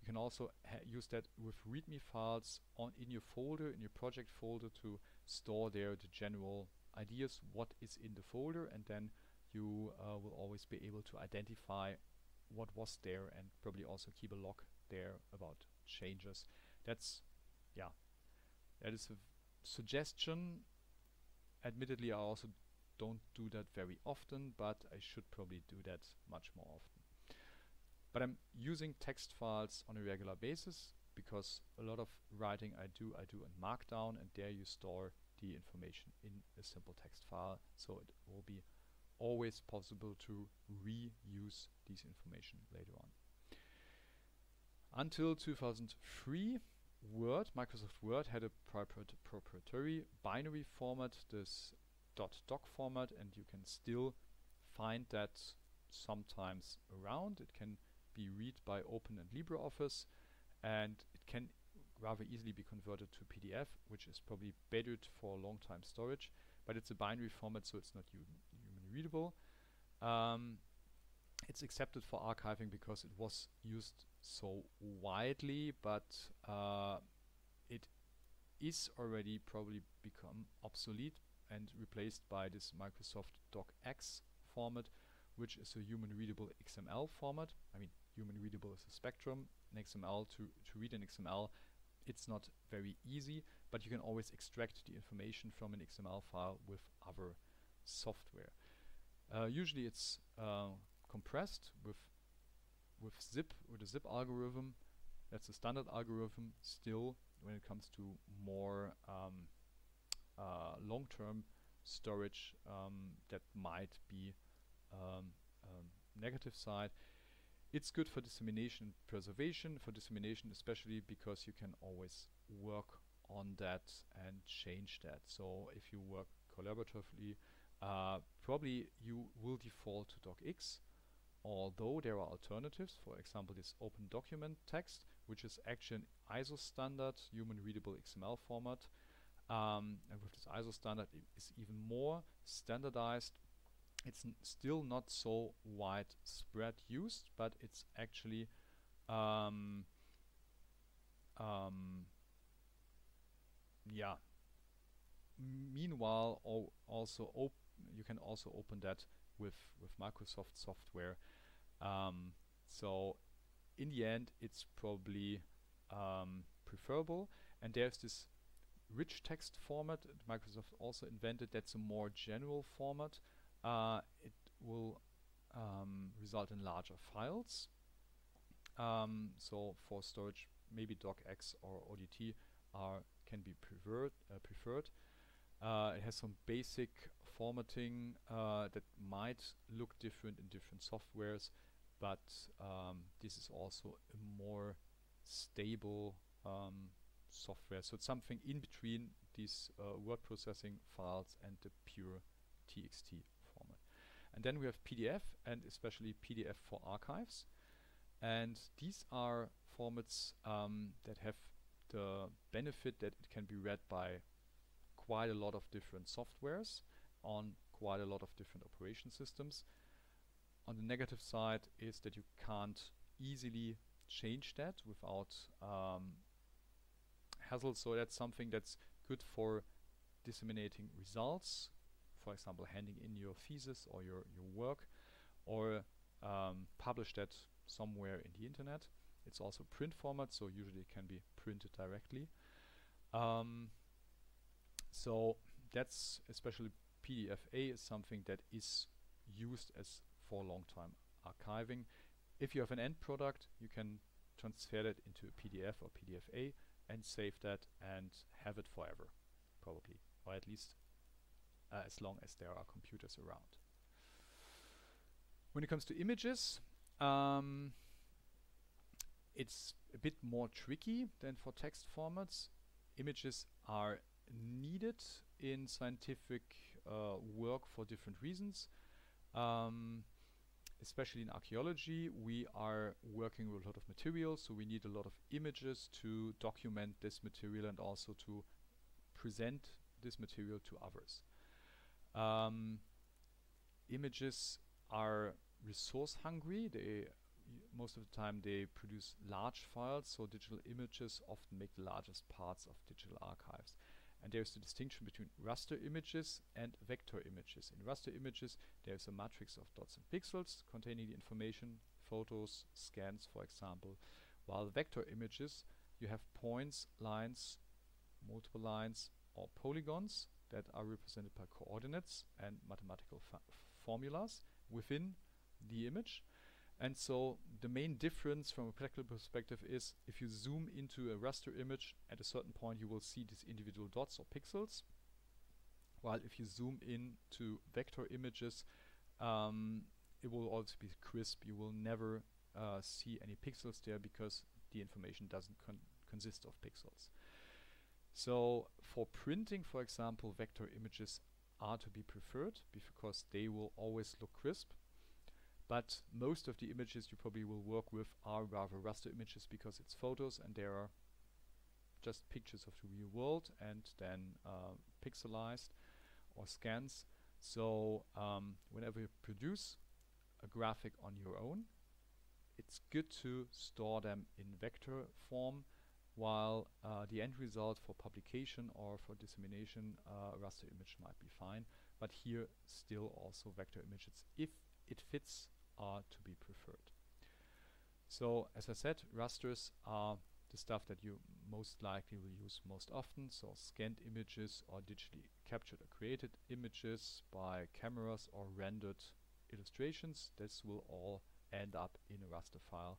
You can also use that with README files on in your folder, in your project folder to store there the general ideas, what is in the folder, and then you uh, will always be able to identify what was there and probably also keep a log there about changes. That's, yeah, that is a suggestion. Admittedly, I also don't do that very often, but I should probably do that much more often. But I'm using text files on a regular basis because a lot of writing I do, I do in Markdown and there you store the information in a simple text file so it will be always possible to reuse this information later on. Until 2003, Word, Microsoft Word had a proprietary binary format, this .doc format, and you can still find that sometimes around. It can be read by Open and LibreOffice, and it can rather easily be converted to PDF, which is probably better for long time storage, but it's a binary format, so it's not readable. Um, it's accepted for archiving because it was used so widely, but uh, it is already probably become obsolete and replaced by this Microsoft DocX format, which is a human readable XML format. I mean, human readable is a spectrum. An XML to, to read an XML, it's not very easy, but you can always extract the information from an XML file with other software. Uh, usually it's uh, compressed with with zip with a zip algorithm. That's a standard algorithm. Still, when it comes to more um, uh, long-term storage, um, that might be um, um, negative side. It's good for dissemination preservation. For dissemination, especially because you can always work on that and change that. So if you work collaboratively uh, probably you will default to docx, although there are alternatives, for example this open document text, which is actually an ISO standard human readable XML format. Um, and with this ISO standard it is even more standardized. It's still not so widespread used, but it's actually um, um, yeah. Meanwhile, also open you can also open that with with Microsoft software. Um, so in the end, it's probably um, preferable. And there's this rich text format that Microsoft also invented. That's a more general format. Uh, it will um, result in larger files. Um, so for storage, maybe docx or ODT are can be preferred. Uh, preferred. Uh, it has some basic formatting uh, that might look different in different softwares, but um, this is also a more stable um, software. So it's something in between these uh, word processing files and the pure TXT format. And then we have PDF and especially PDF for archives. And these are formats um, that have the benefit that it can be read by quite a lot of different softwares on quite a lot of different operation systems. On the negative side is that you can't easily change that without um, hassle. So that's something that's good for disseminating results, for example, handing in your thesis or your, your work, or um, publish that somewhere in the internet. It's also print format, so usually it can be printed directly. Um, so that's especially PDFA is something that is used as for long time archiving. If you have an end product, you can transfer that into a PDF or PDFA and save that and have it forever, probably, or at least uh, as long as there are computers around. When it comes to images, um, it's a bit more tricky than for text formats. Images are needed in scientific uh, work for different reasons. Um, especially in archaeology, we are working with a lot of materials, so we need a lot of images to document this material and also to present this material to others. Um, images are resource hungry. They most of the time they produce large files, so digital images often make the largest parts of digital archives. And there's the distinction between raster images and vector images. In raster images, there's a matrix of dots and pixels containing the information, photos, scans, for example. While vector images, you have points, lines, multiple lines, or polygons that are represented by coordinates and mathematical formulas within the image. And so the main difference from a practical perspective is if you zoom into a raster image, at a certain point you will see these individual dots or pixels. While if you zoom in to vector images, um, it will also be crisp. You will never uh, see any pixels there because the information doesn't con consist of pixels. So for printing, for example, vector images are to be preferred because they will always look crisp but most of the images you probably will work with are rather raster images because it's photos and they are just pictures of the real world and then uh, pixelized or scans. So um, whenever you produce a graphic on your own, it's good to store them in vector form while uh, the end result for publication or for dissemination uh, raster image might be fine but here still also vector images if it fits are to be preferred. So as I said, rasters are the stuff that you most likely will use most often. So scanned images or digitally captured or created images by cameras or rendered illustrations. This will all end up in a raster file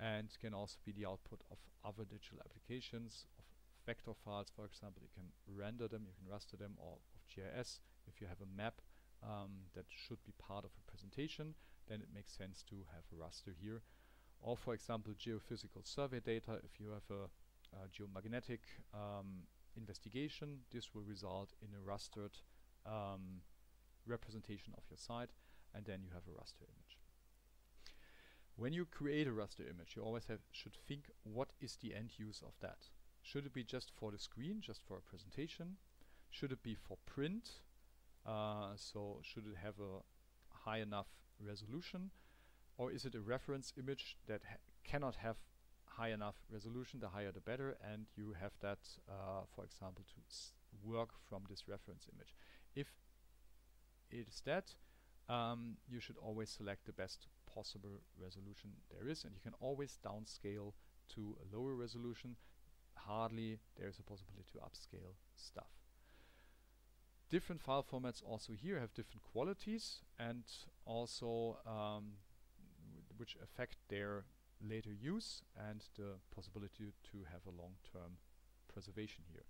and can also be the output of other digital applications of vector files for example you can render them you can raster them or of GIS if you have a map um, that should be part of a presentation then it makes sense to have a raster here. Or for example, geophysical survey data, if you have a, a geomagnetic um, investigation, this will result in a rastered um, representation of your site, and then you have a raster image. When you create a raster image, you always have should think what is the end use of that. Should it be just for the screen, just for a presentation? Should it be for print? Uh, so should it have a high enough resolution or is it a reference image that ha cannot have high enough resolution? The higher the better and you have that uh, for example to work from this reference image. If it is that um, you should always select the best possible resolution there is and you can always downscale to a lower resolution. Hardly there is a possibility to upscale stuff. Different file formats also here have different qualities and also um, which affect their later use and the possibility to have a long-term preservation here.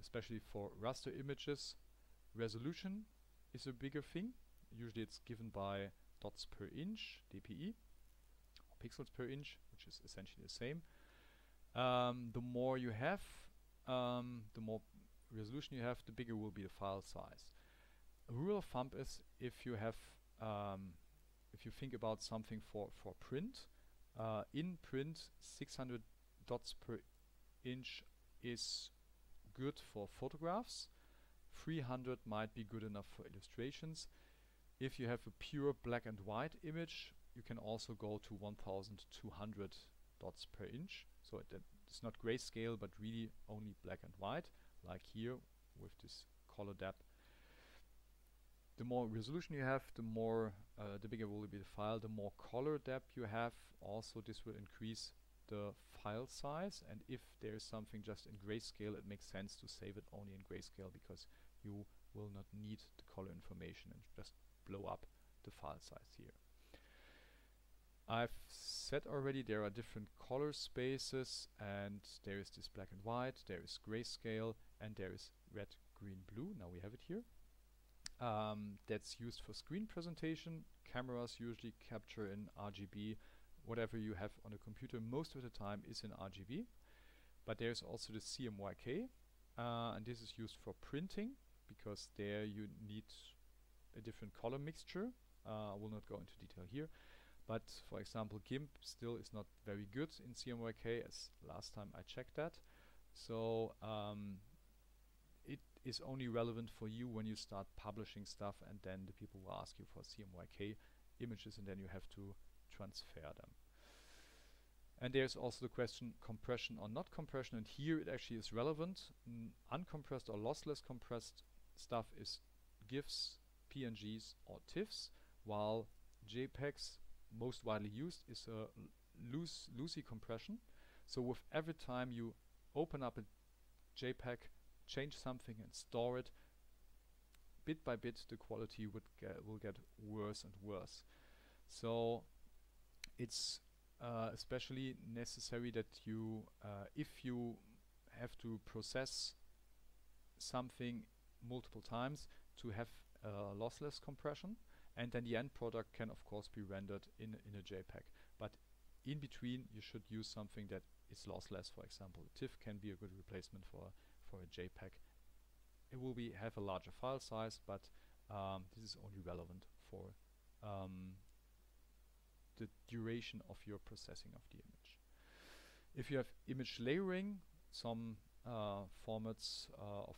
Especially for raster images, resolution is a bigger thing. Usually it's given by dots per inch, DPI, pixels per inch, which is essentially the same. Um, the more you have, um, the more resolution you have, the bigger will be the file size. A rule of thumb is if you have, um, if you think about something for, for print, uh, in print 600 dots per inch is good for photographs. 300 might be good enough for illustrations. If you have a pure black and white image, you can also go to 1200 dots per inch. So it, it's not grayscale, but really only black and white like here with this color depth. The more resolution you have, the more, uh, the bigger will be the file, the more color depth you have. Also, this will increase the file size. And if there is something just in grayscale, it makes sense to save it only in grayscale because you will not need the color information and just blow up the file size here. I've said already there are different color spaces and there is this black and white, there is grayscale and there is red, green, blue. Now we have it here. Um, that's used for screen presentation. Cameras usually capture in RGB. Whatever you have on a computer most of the time is in RGB. But there's also the CMYK uh, and this is used for printing because there you need a different color mixture Uh, I will not go into detail here. But for example, GIMP still is not very good in CMYK as last time I checked that. So um, is only relevant for you when you start publishing stuff and then the people will ask you for CMYK images and then you have to transfer them. And there's also the question compression or not compression and here it actually is relevant. N uncompressed or lossless compressed stuff is GIFs, PNGs or TIFFs while JPEGs most widely used is a loose loosey compression. So with every time you open up a JPEG, change something and store it, bit by bit the quality would get will get worse and worse. So it's uh, especially necessary that you, uh, if you have to process something multiple times, to have uh, lossless compression and then the end product can of course be rendered in, in a JPEG. But in between you should use something that is lossless, for example. TIFF can be a good replacement for, for a JPEG. It will be have a larger file size, but um, this is only relevant for um, the duration of your processing of the image. If you have image layering, some uh, formats uh, of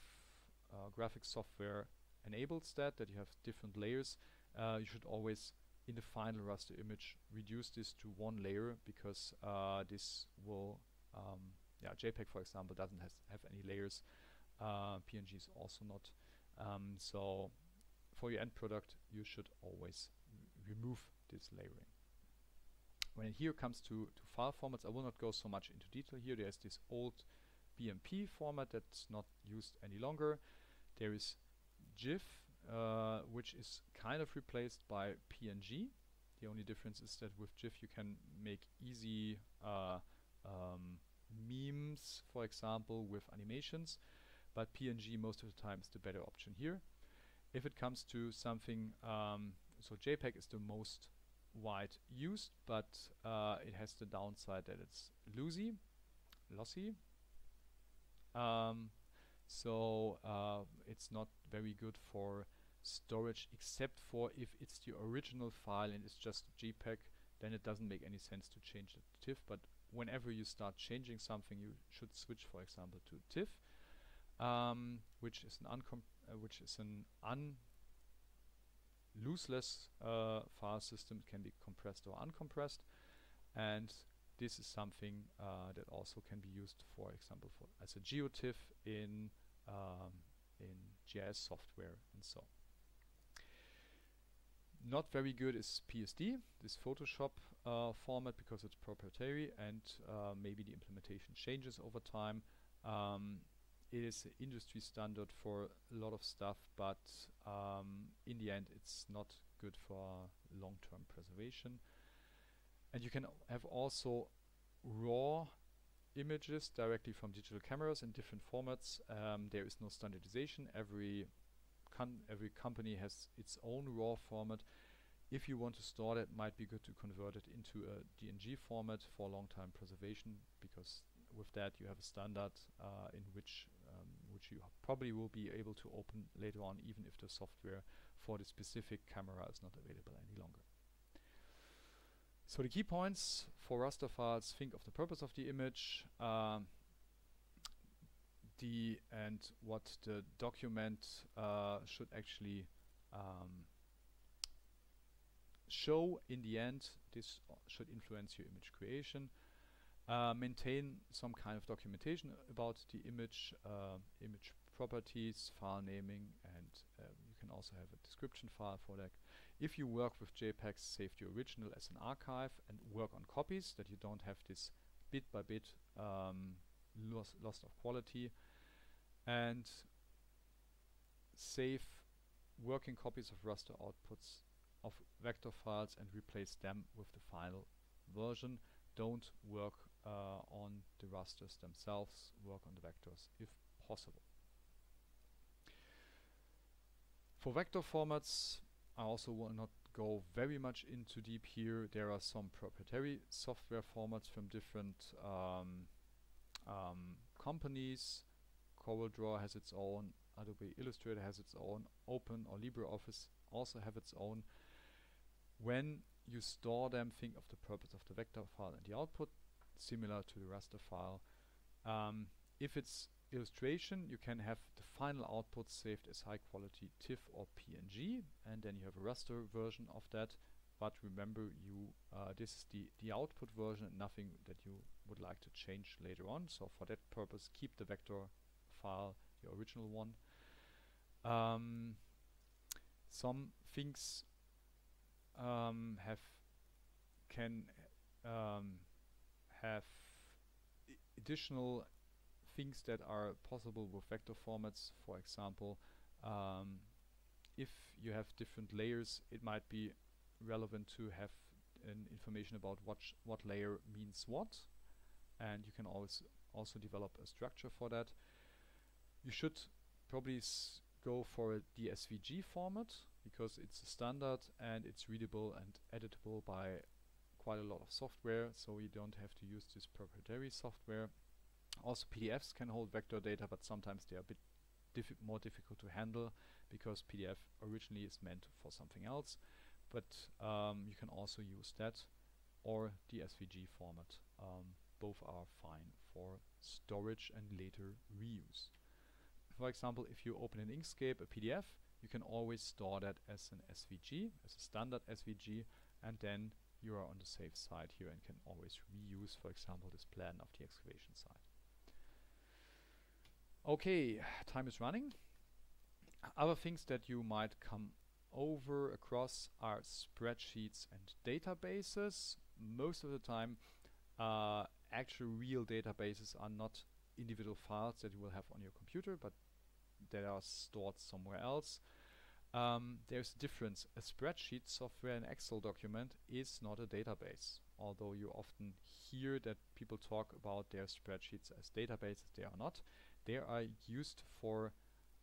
uh, graphics software enables that, that you have different layers. Uh, you should always, in the final raster image, reduce this to one layer because uh, this will, um, yeah, JPEG for example doesn't have any layers. Uh, PNG is also not. Um, so for your end product, you should always remove this layering. When it here comes to, to file formats, I will not go so much into detail here. There's this old BMP format that's not used any longer. There is GIF, uh, which is kind of replaced by PNG. The only difference is that with GIF you can make easy uh, for example, with animations, but PNG most of the time is the better option here. If it comes to something, um, so JPEG is the most wide used, but uh, it has the downside that it's loosey, lossy. Um, so uh, it's not very good for storage except for if it's the original file and it's just JPEG then it doesn't make any sense to change to TIFF but whenever you start changing something you should switch for example to TIFF um, which is an uncom uh, which is an un lossless uh, file system. It can be compressed or uncompressed. And this is something uh, that also can be used for example for as a geotiff in um, in GIS software and so not very good is PSD, this Photoshop uh, format because it's proprietary and uh, maybe the implementation changes over time. Um, it is industry standard for a lot of stuff, but um, in the end it's not good for long-term preservation. And you can have also raw images directly from digital cameras in different formats. Um, there is no standardization. Every every company has its own raw format. If you want to store it might be good to convert it into a DNG format for long-time preservation, because with that you have a standard uh, in which um, which you probably will be able to open later on, even if the software for the specific camera is not available any longer. So the key points for raster files, think of the purpose of the image, um, the and what the document uh, should actually um, show in the end. This should influence your image creation. Uh, maintain some kind of documentation about the image, uh, image properties, file naming, and uh, you can also have a description file for that. If you work with JPEGs, save the original as an archive and work on copies that you don't have this bit by bit um, loss, loss of quality and save working copies of raster outputs of vector files and replace them with the final version. Don't work uh, on the rasters themselves, work on the vectors if possible. For vector formats, I also will not go very much into deep here. There are some proprietary software formats from different um, um, companies. CorelDRAW has its own, Adobe Illustrator has its own, Open or LibreOffice also have its own. when you store them, think of the purpose of the vector file and the output, similar to the raster file. Um, if it's illustration, you can have the final output saved as high quality TIFF or PNG, and then you have a raster version of that. But remember, you uh, this is the the output version, and nothing that you would like to change later on. So for that purpose, keep the vector file, the original one. Um, some things um, have can um, have additional things that are possible with vector formats. For example, um, if you have different layers, it might be relevant to have information about what what layer means what, and you can always also develop a structure for that. You should probably go for the SVG format because it's a standard and it's readable and editable by quite a lot of software so you don't have to use this proprietary software. Also PDFs can hold vector data but sometimes they are a bit diffi more difficult to handle because PDF originally is meant for something else but um, you can also use that or the SVG format. Um, both are fine for storage and later reuse. For example, if you open an Inkscape, a PDF, you can always store that as an SVG, as a standard SVG, and then you are on the safe side here and can always reuse, for example, this plan of the excavation site. Okay, time is running. Other things that you might come over across are spreadsheets and databases. Most of the time, uh, actual real databases are not individual files that you will have on your computer, but that are stored somewhere else. Um, there's a difference. A spreadsheet software, an Excel document, is not a database. Although you often hear that people talk about their spreadsheets as databases, they are not. They are used for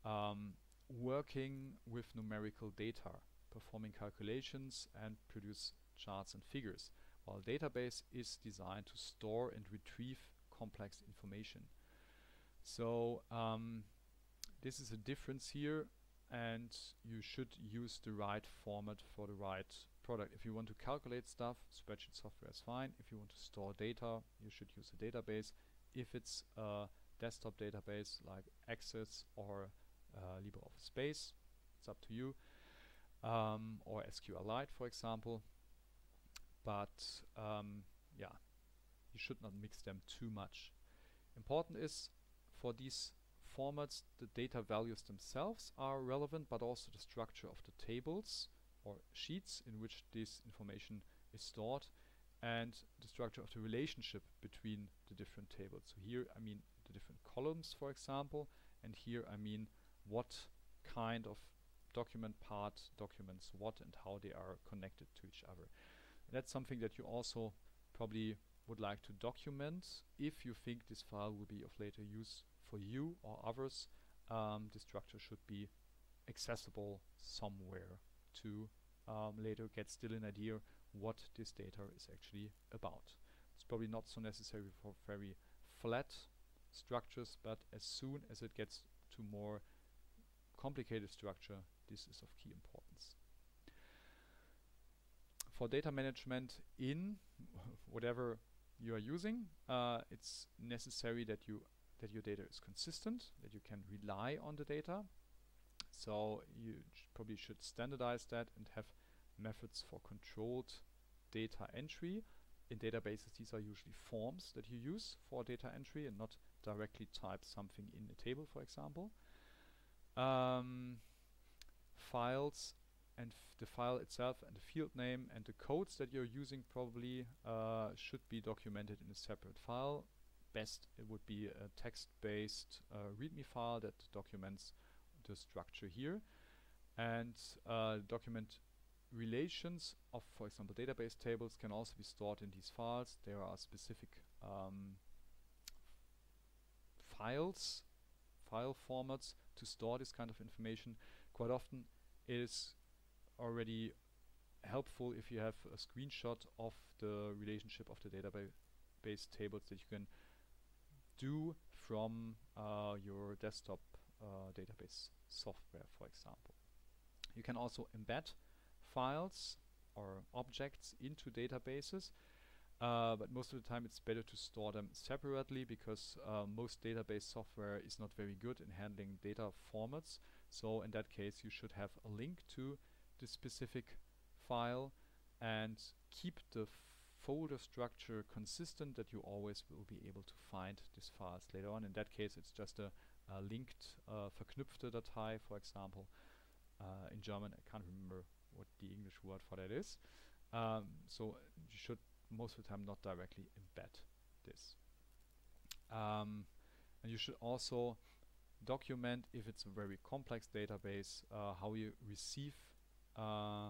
um, working with numerical data, performing calculations and produce charts and figures, while database is designed to store and retrieve complex information. So um, this is a difference here and you should use the right format for the right product. If you want to calculate stuff, spreadsheet software is fine. If you want to store data, you should use a database. If it's a desktop database like Access or uh, LibreOffice Base, it's up to you. Um, or SQLite, for example. But um, yeah, you should not mix them too much. Important is for these formats, the data values themselves are relevant, but also the structure of the tables or sheets in which this information is stored and the structure of the relationship between the different tables. So here I mean the different columns, for example, and here I mean what kind of document part documents what and how they are connected to each other. That's something that you also probably would like to document if you think this file will be of later use for you or others, um, the structure should be accessible somewhere to um, later get still an idea what this data is actually about. It's probably not so necessary for very flat structures, but as soon as it gets to more complicated structure, this is of key importance. For data management in (laughs) whatever you are using, uh, it's necessary that you that your data is consistent, that you can rely on the data. So you probably should standardize that and have methods for controlled data entry. In databases, these are usually forms that you use for data entry and not directly type something in a table, for example. Um, files and the file itself and the field name and the codes that you're using probably uh, should be documented in a separate file best it would be a text-based uh, README file that documents the structure here and uh, document relations of, for example, database tables can also be stored in these files. There are specific um, files, file formats to store this kind of information. Quite often it is already helpful if you have a screenshot of the relationship of the database tables that you can do from uh, your desktop uh, database software, for example. You can also embed files or objects into databases. Uh, but most of the time it's better to store them separately because uh, most database software is not very good in handling data formats. So in that case you should have a link to the specific file and keep the folder structure consistent that you always will be able to find these files later on. In that case it's just a, a linked uh, verknüpfte Datei for example. Uh, in German I can't remember what the English word for that is. Um, so you should most of the time not directly embed this. Um, and you should also document if it's a very complex database uh, how you receive uh,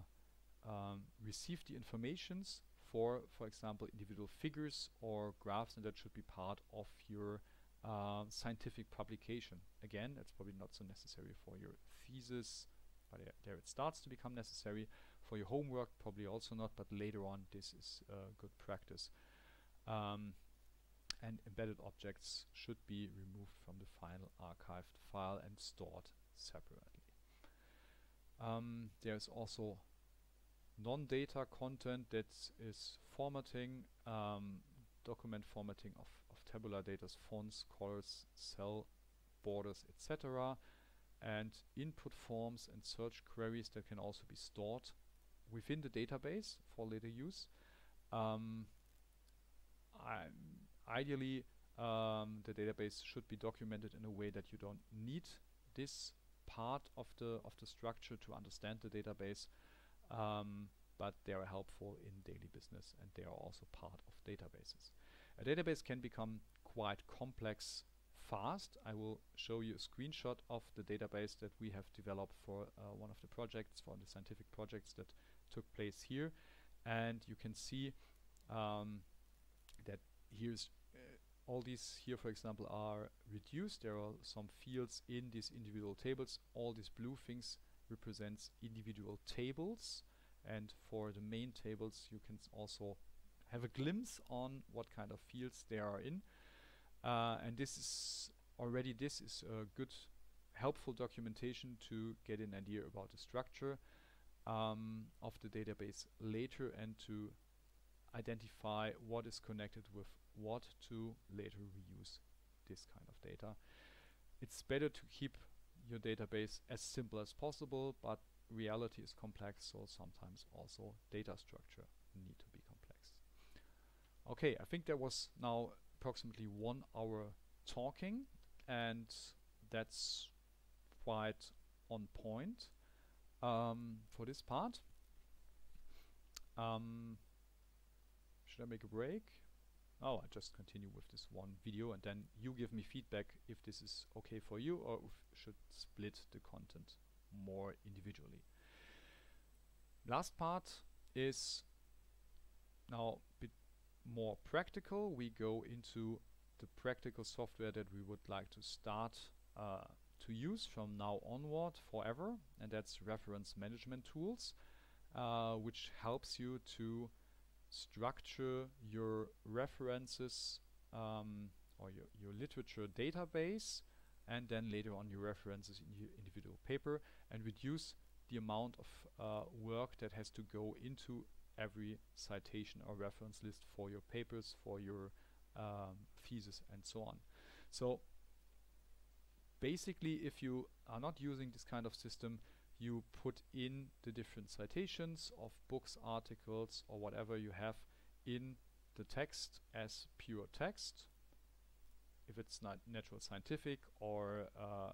um, receive the informations for for example individual figures or graphs and that should be part of your uh, scientific publication. Again that's probably not so necessary for your thesis but there it starts to become necessary. For your homework probably also not but later on this is uh, good practice. Um, and embedded objects should be removed from the final archived file and stored separately. Um, there's also non-data content that is formatting um, document formatting of, of tabular data fonts colors cell borders etc and input forms and search queries that can also be stored within the database for later use. Um, ideally, um, the database should be documented in a way that you don't need this part of the of the structure to understand the database, um, but they are helpful in daily business and they are also part of databases. A database can become quite complex fast. I will show you a screenshot of the database that we have developed for uh, one of the projects, for the scientific projects that took place here and you can see um, that here's uh, all these here for example are reduced there are some fields in these individual tables all these blue things represents individual tables and for the main tables you can also have a glimpse on what kind of fields they are in uh, and this is already this is a good helpful documentation to get an idea about the structure um, of the database later and to identify what is connected with what to later reuse this kind of data. It's better to keep your database as simple as possible, but reality is complex, so sometimes also data structure need to be complex. Okay, I think there was now approximately one hour talking, and that's quite on point um, for this part. Um, should I make a break? Oh, I just continue with this one video and then you give me feedback if this is okay for you or should split the content more individually. Last part is now a bit more practical. We go into the practical software that we would like to start uh, to use from now onward forever and that's reference management tools uh, which helps you to structure your references um, or your, your literature database and then later on your references in your individual paper and reduce the amount of uh, work that has to go into every citation or reference list for your papers, for your um, thesis and so on. So basically if you are not using this kind of system you put in the different citations of books, articles or whatever you have in the text as pure text. If it's not natural scientific or uh,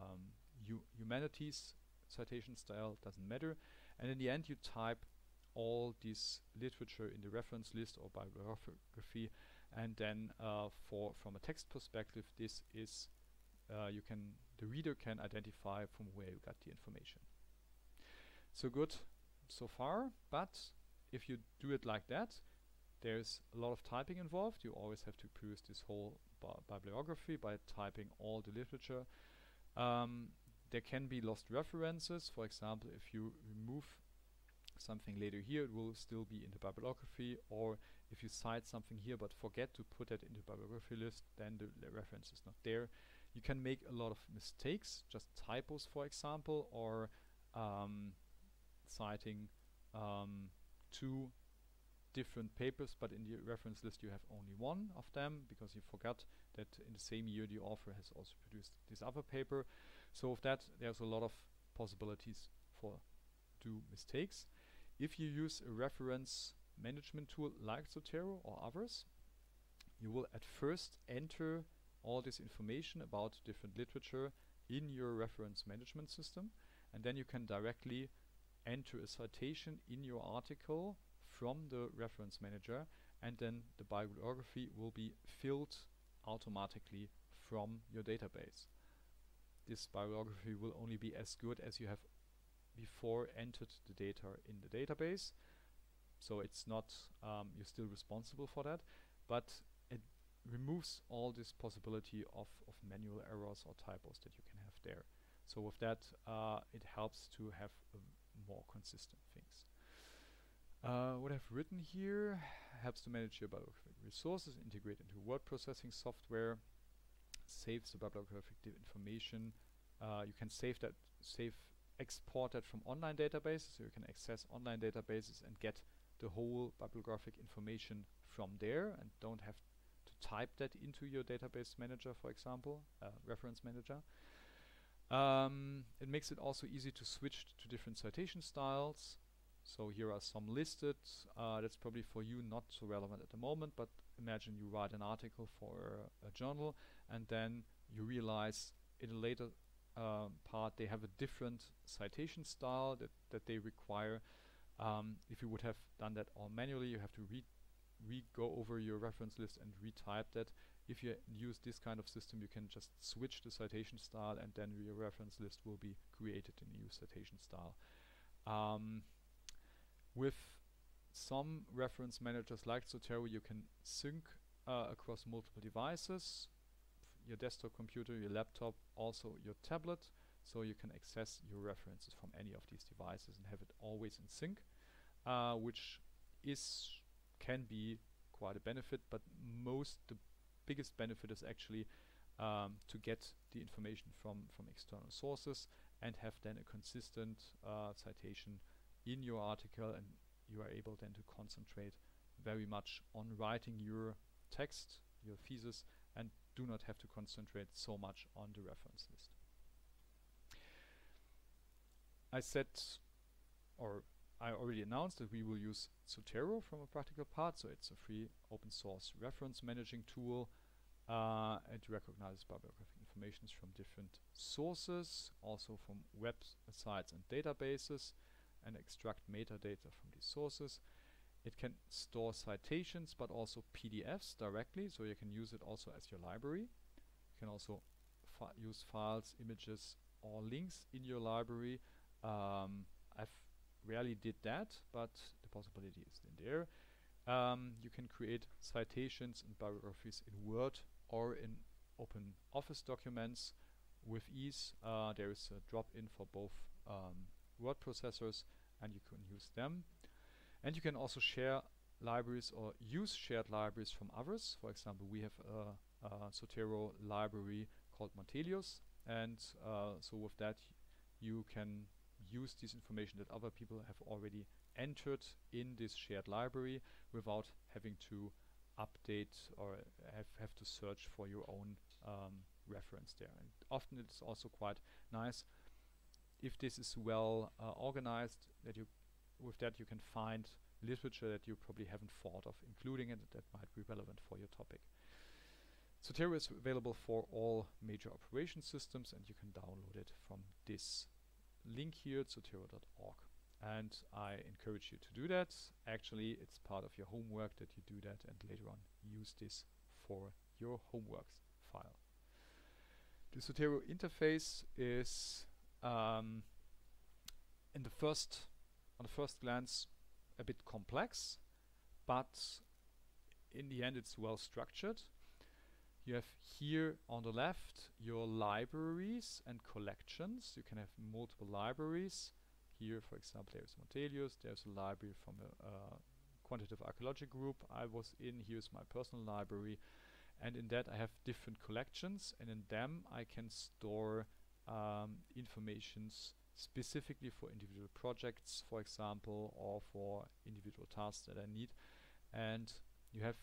um, humanities citation style doesn't matter. And in the end you type all this literature in the reference list or bibliography. And then uh, for from a text perspective this is uh, you can the reader can identify from where you got the information. So good so far, but if you do it like that, there's a lot of typing involved. You always have to peruse this whole bi bibliography by typing all the literature. Um, there can be lost references. For example, if you remove something later here, it will still be in the bibliography. Or if you cite something here but forget to put it in the bibliography list, then the, the reference is not there you can make a lot of mistakes, just typos for example, or um, citing um, two different papers, but in the reference list you have only one of them because you forgot that in the same year the author has also produced this other paper. So with that, there's a lot of possibilities for do mistakes. If you use a reference management tool like Zotero or others, you will at first enter all this information about different literature in your reference management system and then you can directly enter a citation in your article from the reference manager and then the bibliography will be filled automatically from your database. This bibliography will only be as good as you have before entered the data in the database. So it's not, um, you're still responsible for that, but removes all this possibility of, of manual errors or typos that you can have there. So with that, uh, it helps to have more consistent things. Uh, what I've written here helps to manage your bibliographic resources, integrate into word processing software, saves the bibliographic information. Uh, you can save that, save, export that from online databases, so you can access online databases and get the whole bibliographic information from there and don't have type that into your database manager, for example, uh, reference manager. Um, it makes it also easy to switch to different citation styles. So here are some listed. Uh, that's probably for you not so relevant at the moment, but imagine you write an article for a, a journal and then you realize in a later uh, part they have a different citation style that, that they require. Um, if you would have done that all manually, you have to re, re go over your reference list and retype that. If you use this kind of system, you can just switch the citation style and then your reference list will be created in a new citation style. Um, with some reference managers like Zotero, you can sync uh, across multiple devices, your desktop computer, your laptop, also your tablet, so you can access your references from any of these devices and have it always in sync, uh, which is can be quite a benefit, but most the biggest benefit is actually um, to get the information from, from external sources and have then a consistent uh, citation in your article and you are able then to concentrate very much on writing your text, your thesis, and do not have to concentrate so much on the reference list. I said, or I already announced that we will use Zotero from a practical part, so it's a free open source reference managing tool. Uh, it recognizes bibliographic information from different sources, also from websites and databases and extract metadata from these sources. It can store citations but also PDFs directly, so you can use it also as your library. You can also fi use files, images or links in your library. Um, I've rarely did that, but the possibility is in there. Um, you can create citations and biographies in Word or in open office documents with ease. Uh, there is a drop-in for both um, word processors and you can use them. And you can also share libraries or use shared libraries from others. For example, we have a, a Zotero library called Montelius and uh, so with that you can use this information that other people have already entered in this shared library without having to update or have, have to search for your own um, reference there. And often it's also quite nice if this is well uh, organized that you with that you can find literature that you probably haven't thought of including and that might be relevant for your topic. Zotero is available for all major operation systems and you can download it from this link here at zotero.org and I encourage you to do that. Actually it's part of your homework that you do that and later on use this for your homework file. The Zotero interface is um, in the first on the first glance a bit complex but in the end it's well structured you have here on the left your libraries and collections. You can have multiple libraries. Here for example there's Montelius. There's a library from a, a quantitative archaeology group. I was in here's my personal library. And in that I have different collections. And in them I can store um, informations specifically for individual projects, for example, or for individual tasks that I need. And you have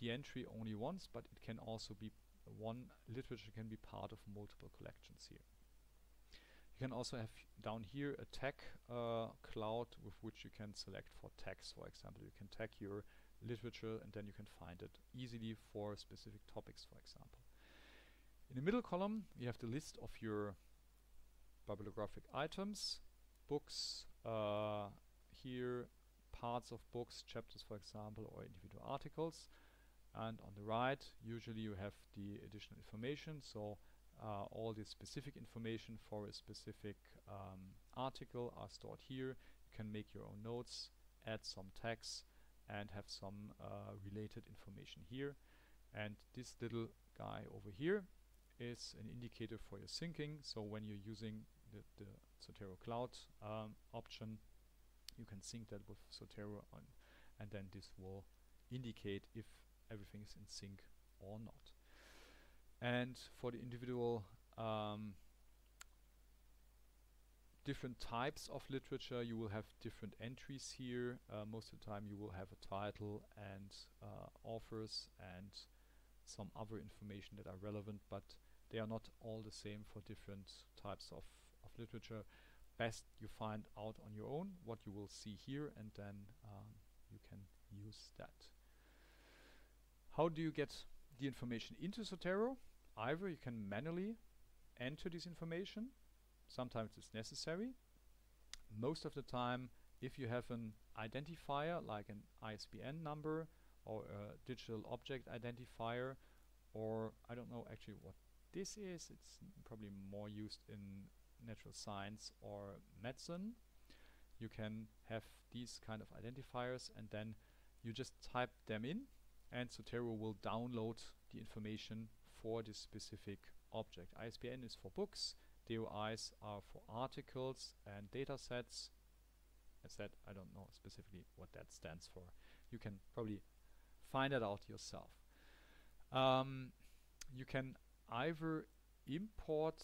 the entry only once, but it can also be one literature can be part of multiple collections here. You can also have down here a tag uh, cloud with which you can select for tags. For example, you can tag your literature and then you can find it easily for specific topics, for example. In the middle column, you have the list of your bibliographic items, books, uh, here parts of books, chapters for example, or individual articles. And on the right, usually you have the additional information, so uh, all the specific information for a specific um, article are stored here. You can make your own notes, add some tags, and have some uh, related information here. And this little guy over here is an indicator for your syncing. So when you're using the, the Zotero Cloud um, option, you can sync that with Zotero on, and then this will indicate if everything is in sync or not. And for the individual um, different types of literature, you will have different entries here. Uh, most of the time you will have a title and uh, authors and some other information that are relevant, but they are not all the same for different types of, of literature. Best you find out on your own what you will see here and then um, you can use that. How do you get the information into Zotero? Either you can manually enter this information, sometimes it's necessary. Most of the time, if you have an identifier like an ISBN number or a digital object identifier, or I don't know actually what this is, it's probably more used in natural science or medicine. You can have these kind of identifiers and then you just type them in and Zotero will download the information for this specific object. ISBN is for books, DOIs are for articles and data sets. I said I don't know specifically what that stands for. You can probably find that out yourself. Um, you can either import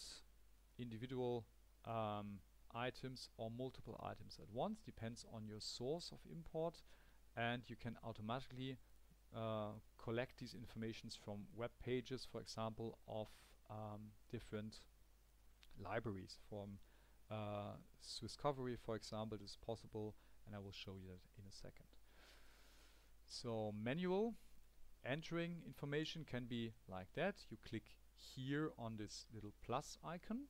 individual um, items or multiple items at once, depends on your source of import, and you can automatically uh, collect these informations from web pages, for example, of um, different libraries. From uh, Swisscovery, for example, this is possible, and I will show you that in a second. So manual entering information can be like that. You click here on this little plus icon,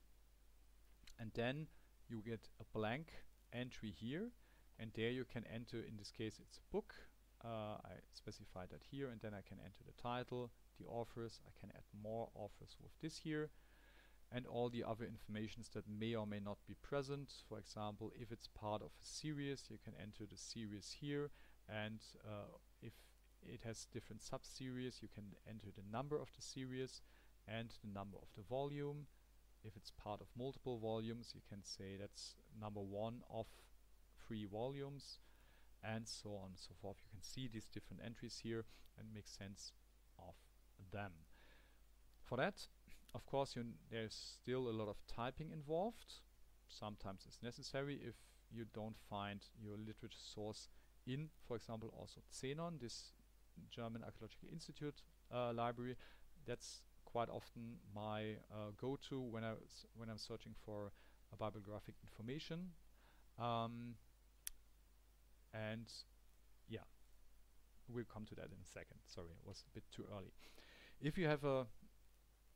and then you get a blank entry here, and there you can enter, in this case it's a book, uh, I specify that here and then I can enter the title, the authors, I can add more authors with this here and all the other informations that may or may not be present. For example, if it's part of a series, you can enter the series here and uh, if it has different sub-series, you can enter the number of the series and the number of the volume. If it's part of multiple volumes, you can say that's number one of three volumes and so on and so forth. You can see these different entries here and make sense of them. For that, of course, there's still a lot of typing involved. Sometimes it's necessary if you don't find your literature source in, for example, also Zenon, this German Archaeological Institute uh, library. That's quite often my uh, go-to when I when I'm searching for a bibliographic information. Um, and yeah we'll come to that in a second. Sorry it was a bit too early. If you have a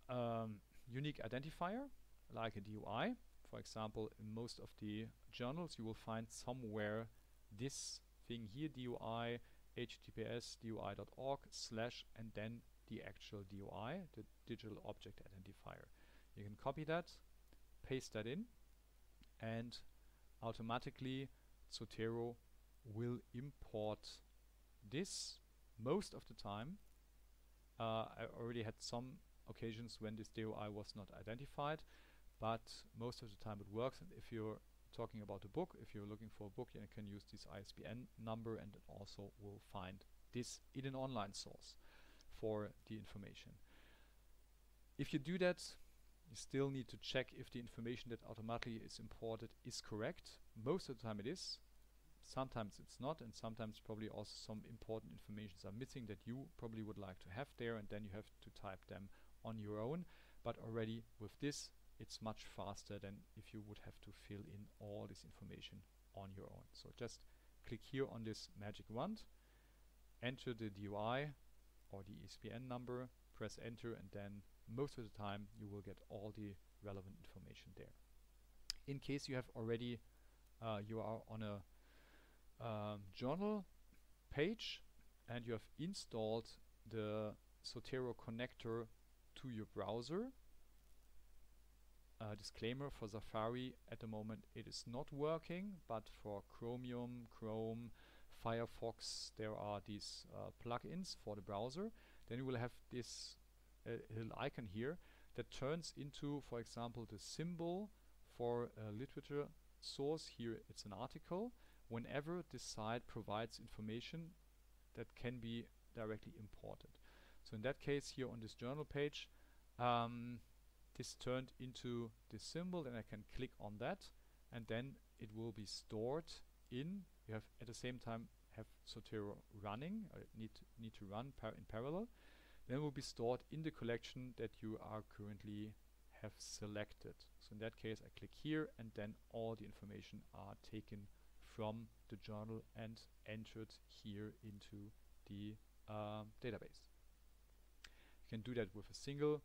um, unique identifier like a DOI for example in most of the journals you will find somewhere this thing here DOI https doi.org slash and then the actual DOI the digital object identifier. You can copy that paste that in and automatically Zotero will import this most of the time. Uh, I already had some occasions when this DOI was not identified, but most of the time it works. And if you're talking about a book, if you're looking for a book, you can use this ISBN number and it also will find this in an online source for the information. If you do that you still need to check if the information that automatically is imported is correct. Most of the time it is. Sometimes it's not, and sometimes probably also some important informations are missing that you probably would like to have there, and then you have to type them on your own. But already with this, it's much faster than if you would have to fill in all this information on your own. So just click here on this magic wand, enter the DOI or the ISBN number, press enter, and then most of the time you will get all the relevant information there. In case you have already, uh, you are on a um, journal page and you have installed the Zotero connector to your browser. Uh, disclaimer for Safari at the moment it is not working but for Chromium, Chrome, Firefox there are these uh, plugins for the browser. Then you will have this uh, little icon here that turns into for example the symbol for a literature source. Here it's an article whenever this site provides information that can be directly imported. So in that case here on this journal page um, this turned into this symbol and I can click on that and then it will be stored in you have at the same time have Zotero running or need to, need to run par in parallel then will be stored in the collection that you are currently have selected so in that case I click here and then all the information are taken from the journal and entered here into the um, database. You can do that with a single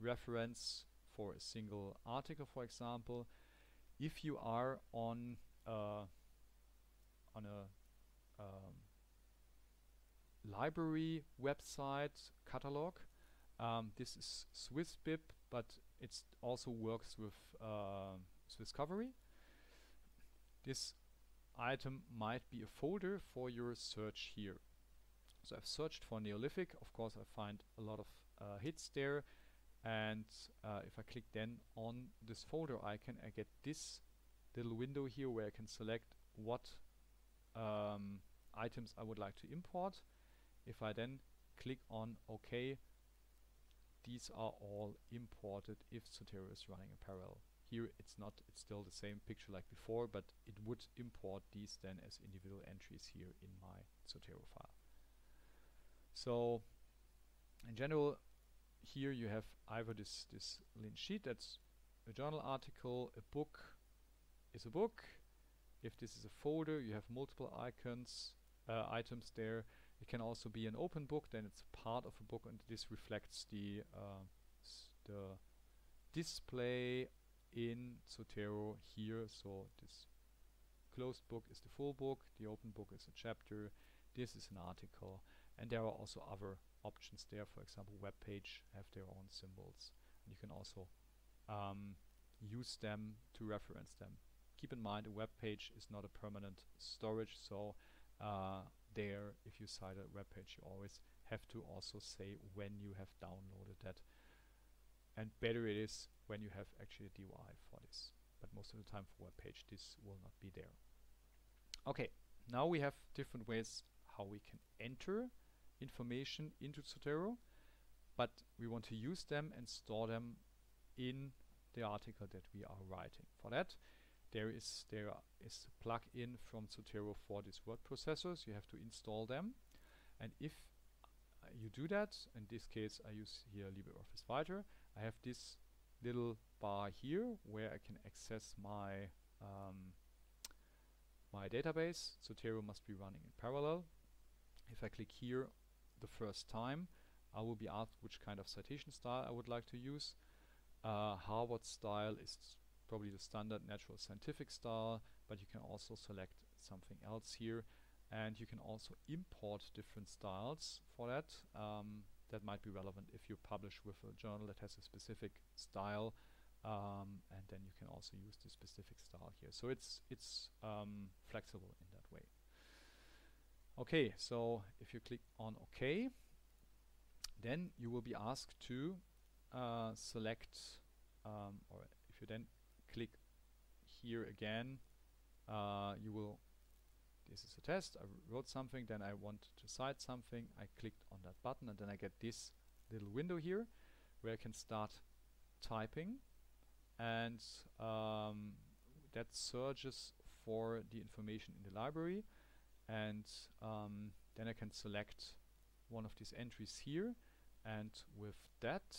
reference for a single article, for example. If you are on uh, on a um, library website catalog, um, this is SwissBib, but it also works with uh, Swisscovery. This item might be a folder for your search here. So I've searched for Neolithic, of course I find a lot of uh, hits there and uh, if I click then on this folder icon I get this little window here where I can select what um, items I would like to import. If I then click on OK, these are all imported if Zotero is running in parallel. Here it's not, it's still the same picture like before, but it would import these then as individual entries here in my Zotero file. So in general, here you have either this, this link sheet, that's a journal article, a book is a book. If this is a folder, you have multiple icons, uh, items there. It can also be an open book, then it's part of a book and this reflects the, uh, the display in Zotero here. So this closed book is the full book, the open book is a chapter, this is an article, and there are also other options there. For example, web page have their own symbols. And you can also um, use them to reference them. Keep in mind a web page is not a permanent storage, so uh, there, if you cite a web page, you always have to also say when you have downloaded that and better it is when you have actually a DOI for this. But most of the time for web page this will not be there. Okay, now we have different ways how we can enter information into Zotero, but we want to use them and store them in the article that we are writing. For that, there is there is a plugin from Zotero for these word processors. You have to install them, and if uh, you do that, in this case I use here LibreOffice Writer, I have this little bar here where I can access my um, my database. Zotero must be running in parallel. If I click here the first time, I will be asked which kind of citation style I would like to use. Uh, Harvard style is probably the standard natural scientific style, but you can also select something else here. And you can also import different styles for that. Um, that might be relevant if you publish with a journal that has a specific style um, and then you can also use the specific style here. So it's it's um, flexible in that way. Okay so if you click on OK then you will be asked to uh, select um, or if you then click here again uh, you will this is a test, I wrote something, then I want to cite something, I clicked on that button and then I get this little window here where I can start typing. And um, that searches for the information in the library. And um, then I can select one of these entries here. And with that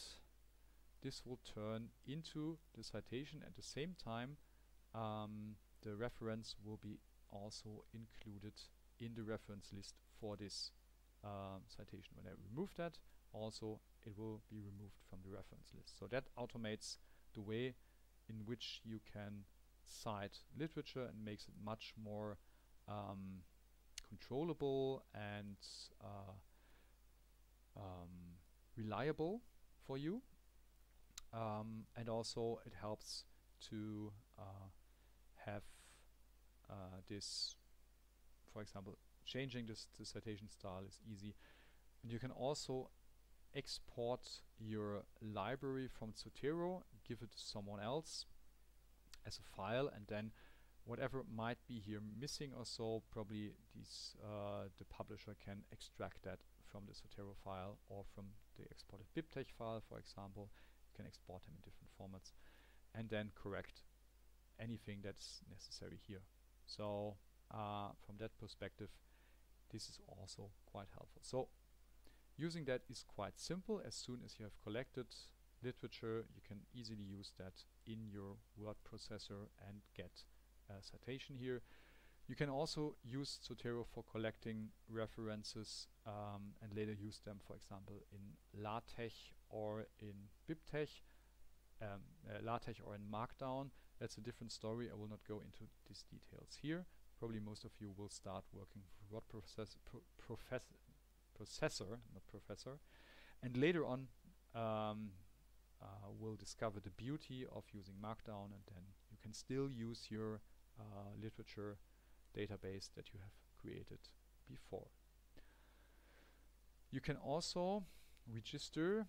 this will turn into the citation. At the same time um, the reference will be also included in the reference list for this um, citation. When I remove that, also it will be removed from the reference list. So that automates the way in which you can cite literature and makes it much more um, controllable and uh, um, reliable for you. Um, and also it helps to uh, have uh, this, for example, changing this the citation style is easy. And you can also export your library from Zotero, give it to someone else as a file, and then whatever might be here missing or so, probably these uh, the publisher can extract that from the Zotero file or from the exported BibTeX file, for example. You can export them in different formats and then correct anything that's necessary here. So uh, from that perspective, this is also quite helpful. So using that is quite simple. As soon as you have collected literature, you can easily use that in your word processor and get a citation here. You can also use Zotero for collecting references um, and later use them, for example, in LaTeX or in BibTeX, um, uh, LaTeX or in Markdown. That's a different story. I will not go into these details here. Probably most of you will start working with word process pro processor, not professor. And later on, um, uh, will discover the beauty of using Markdown and then you can still use your uh, literature database that you have created before. You can also register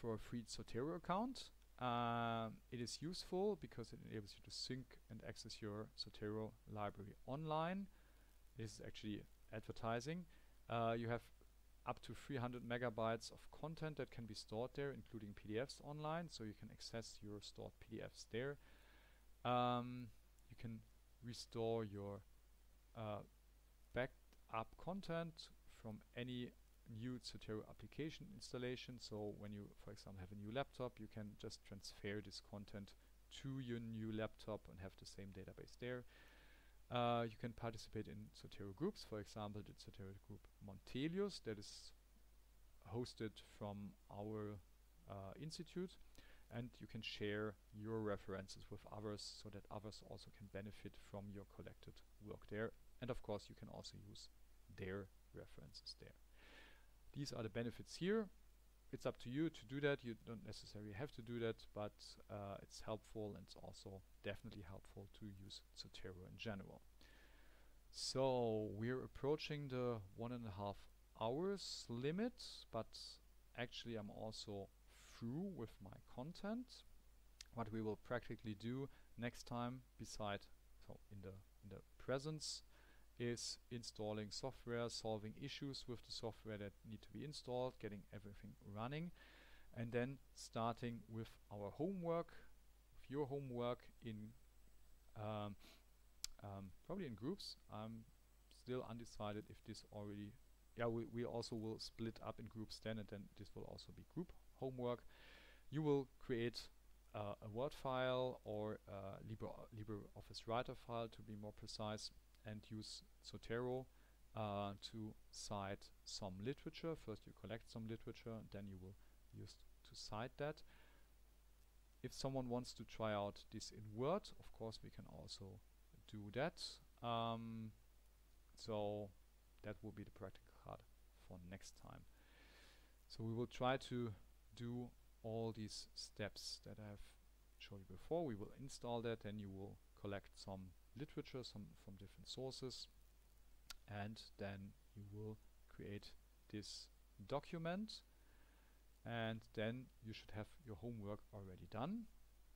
for a free Zotero account um, it is useful because it enables you to sync and access your Zotero library online. This is actually advertising. Uh, you have up to 300 megabytes of content that can be stored there, including PDFs online, so you can access your stored PDFs there. Um, you can restore your uh, backed up content from any new Zotero application installation. So when you, for example, have a new laptop, you can just transfer this content to your new laptop and have the same database there. Uh, you can participate in Zotero groups, for example, the Zotero group Montelius that is hosted from our uh, institute and you can share your references with others so that others also can benefit from your collected work there and of course you can also use their references there. These are the benefits here. It's up to you to do that. You don't necessarily have to do that, but uh, it's helpful and it's also definitely helpful to use Zotero in general. So we're approaching the one and a half hours limit, but actually I'm also through with my content. What we will practically do next time, beside so in the in the presence is installing software, solving issues with the software that need to be installed, getting everything running, and then starting with our homework, with your homework in um, um, probably in groups. I'm still undecided if this already, yeah, we, we also will split up in groups then, and then this will also be group homework. You will create uh, a Word file or Libre LibreOffice Writer file to be more precise and use Zotero uh, to cite some literature. First you collect some literature, then you will use to cite that. If someone wants to try out this in Word, of course we can also do that. Um, so that will be the practical card for next time. So we will try to do all these steps that I have showed you before. We will install that, and you will collect some literature some from different sources and then you will create this document and then you should have your homework already done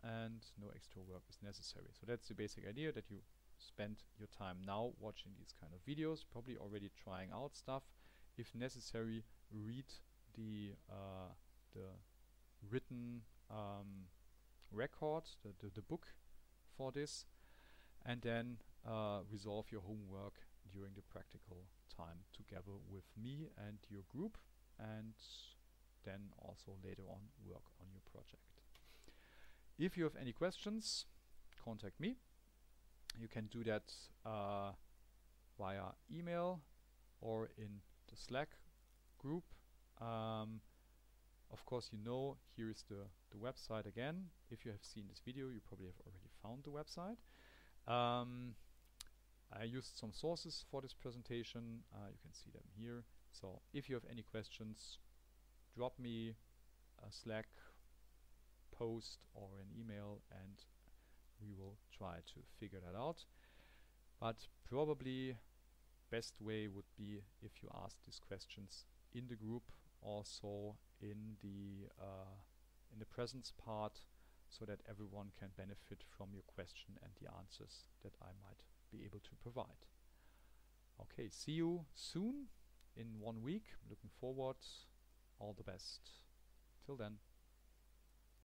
and no extra work is necessary. So that's the basic idea that you spend your time now watching these kind of videos, probably already trying out stuff. If necessary, read the uh, the written um, record, the, the, the, book for this, and then uh, resolve your homework during the practical time together with me and your group, and then also later on work on your project. If you have any questions, contact me. You can do that uh, via email or in the Slack group. Um, of course, you know, here is the, the website again. If you have seen this video, you probably have already found the website. Um, I used some sources for this presentation. Uh, you can see them here. So if you have any questions, drop me a Slack post or an email and we will try to figure that out. But probably best way would be if you ask these questions in the group also in the uh, in the presence part so that everyone can benefit from your question and the answers that I might be able to provide. Okay, see you soon in one week. Looking forward. All the best. Till then.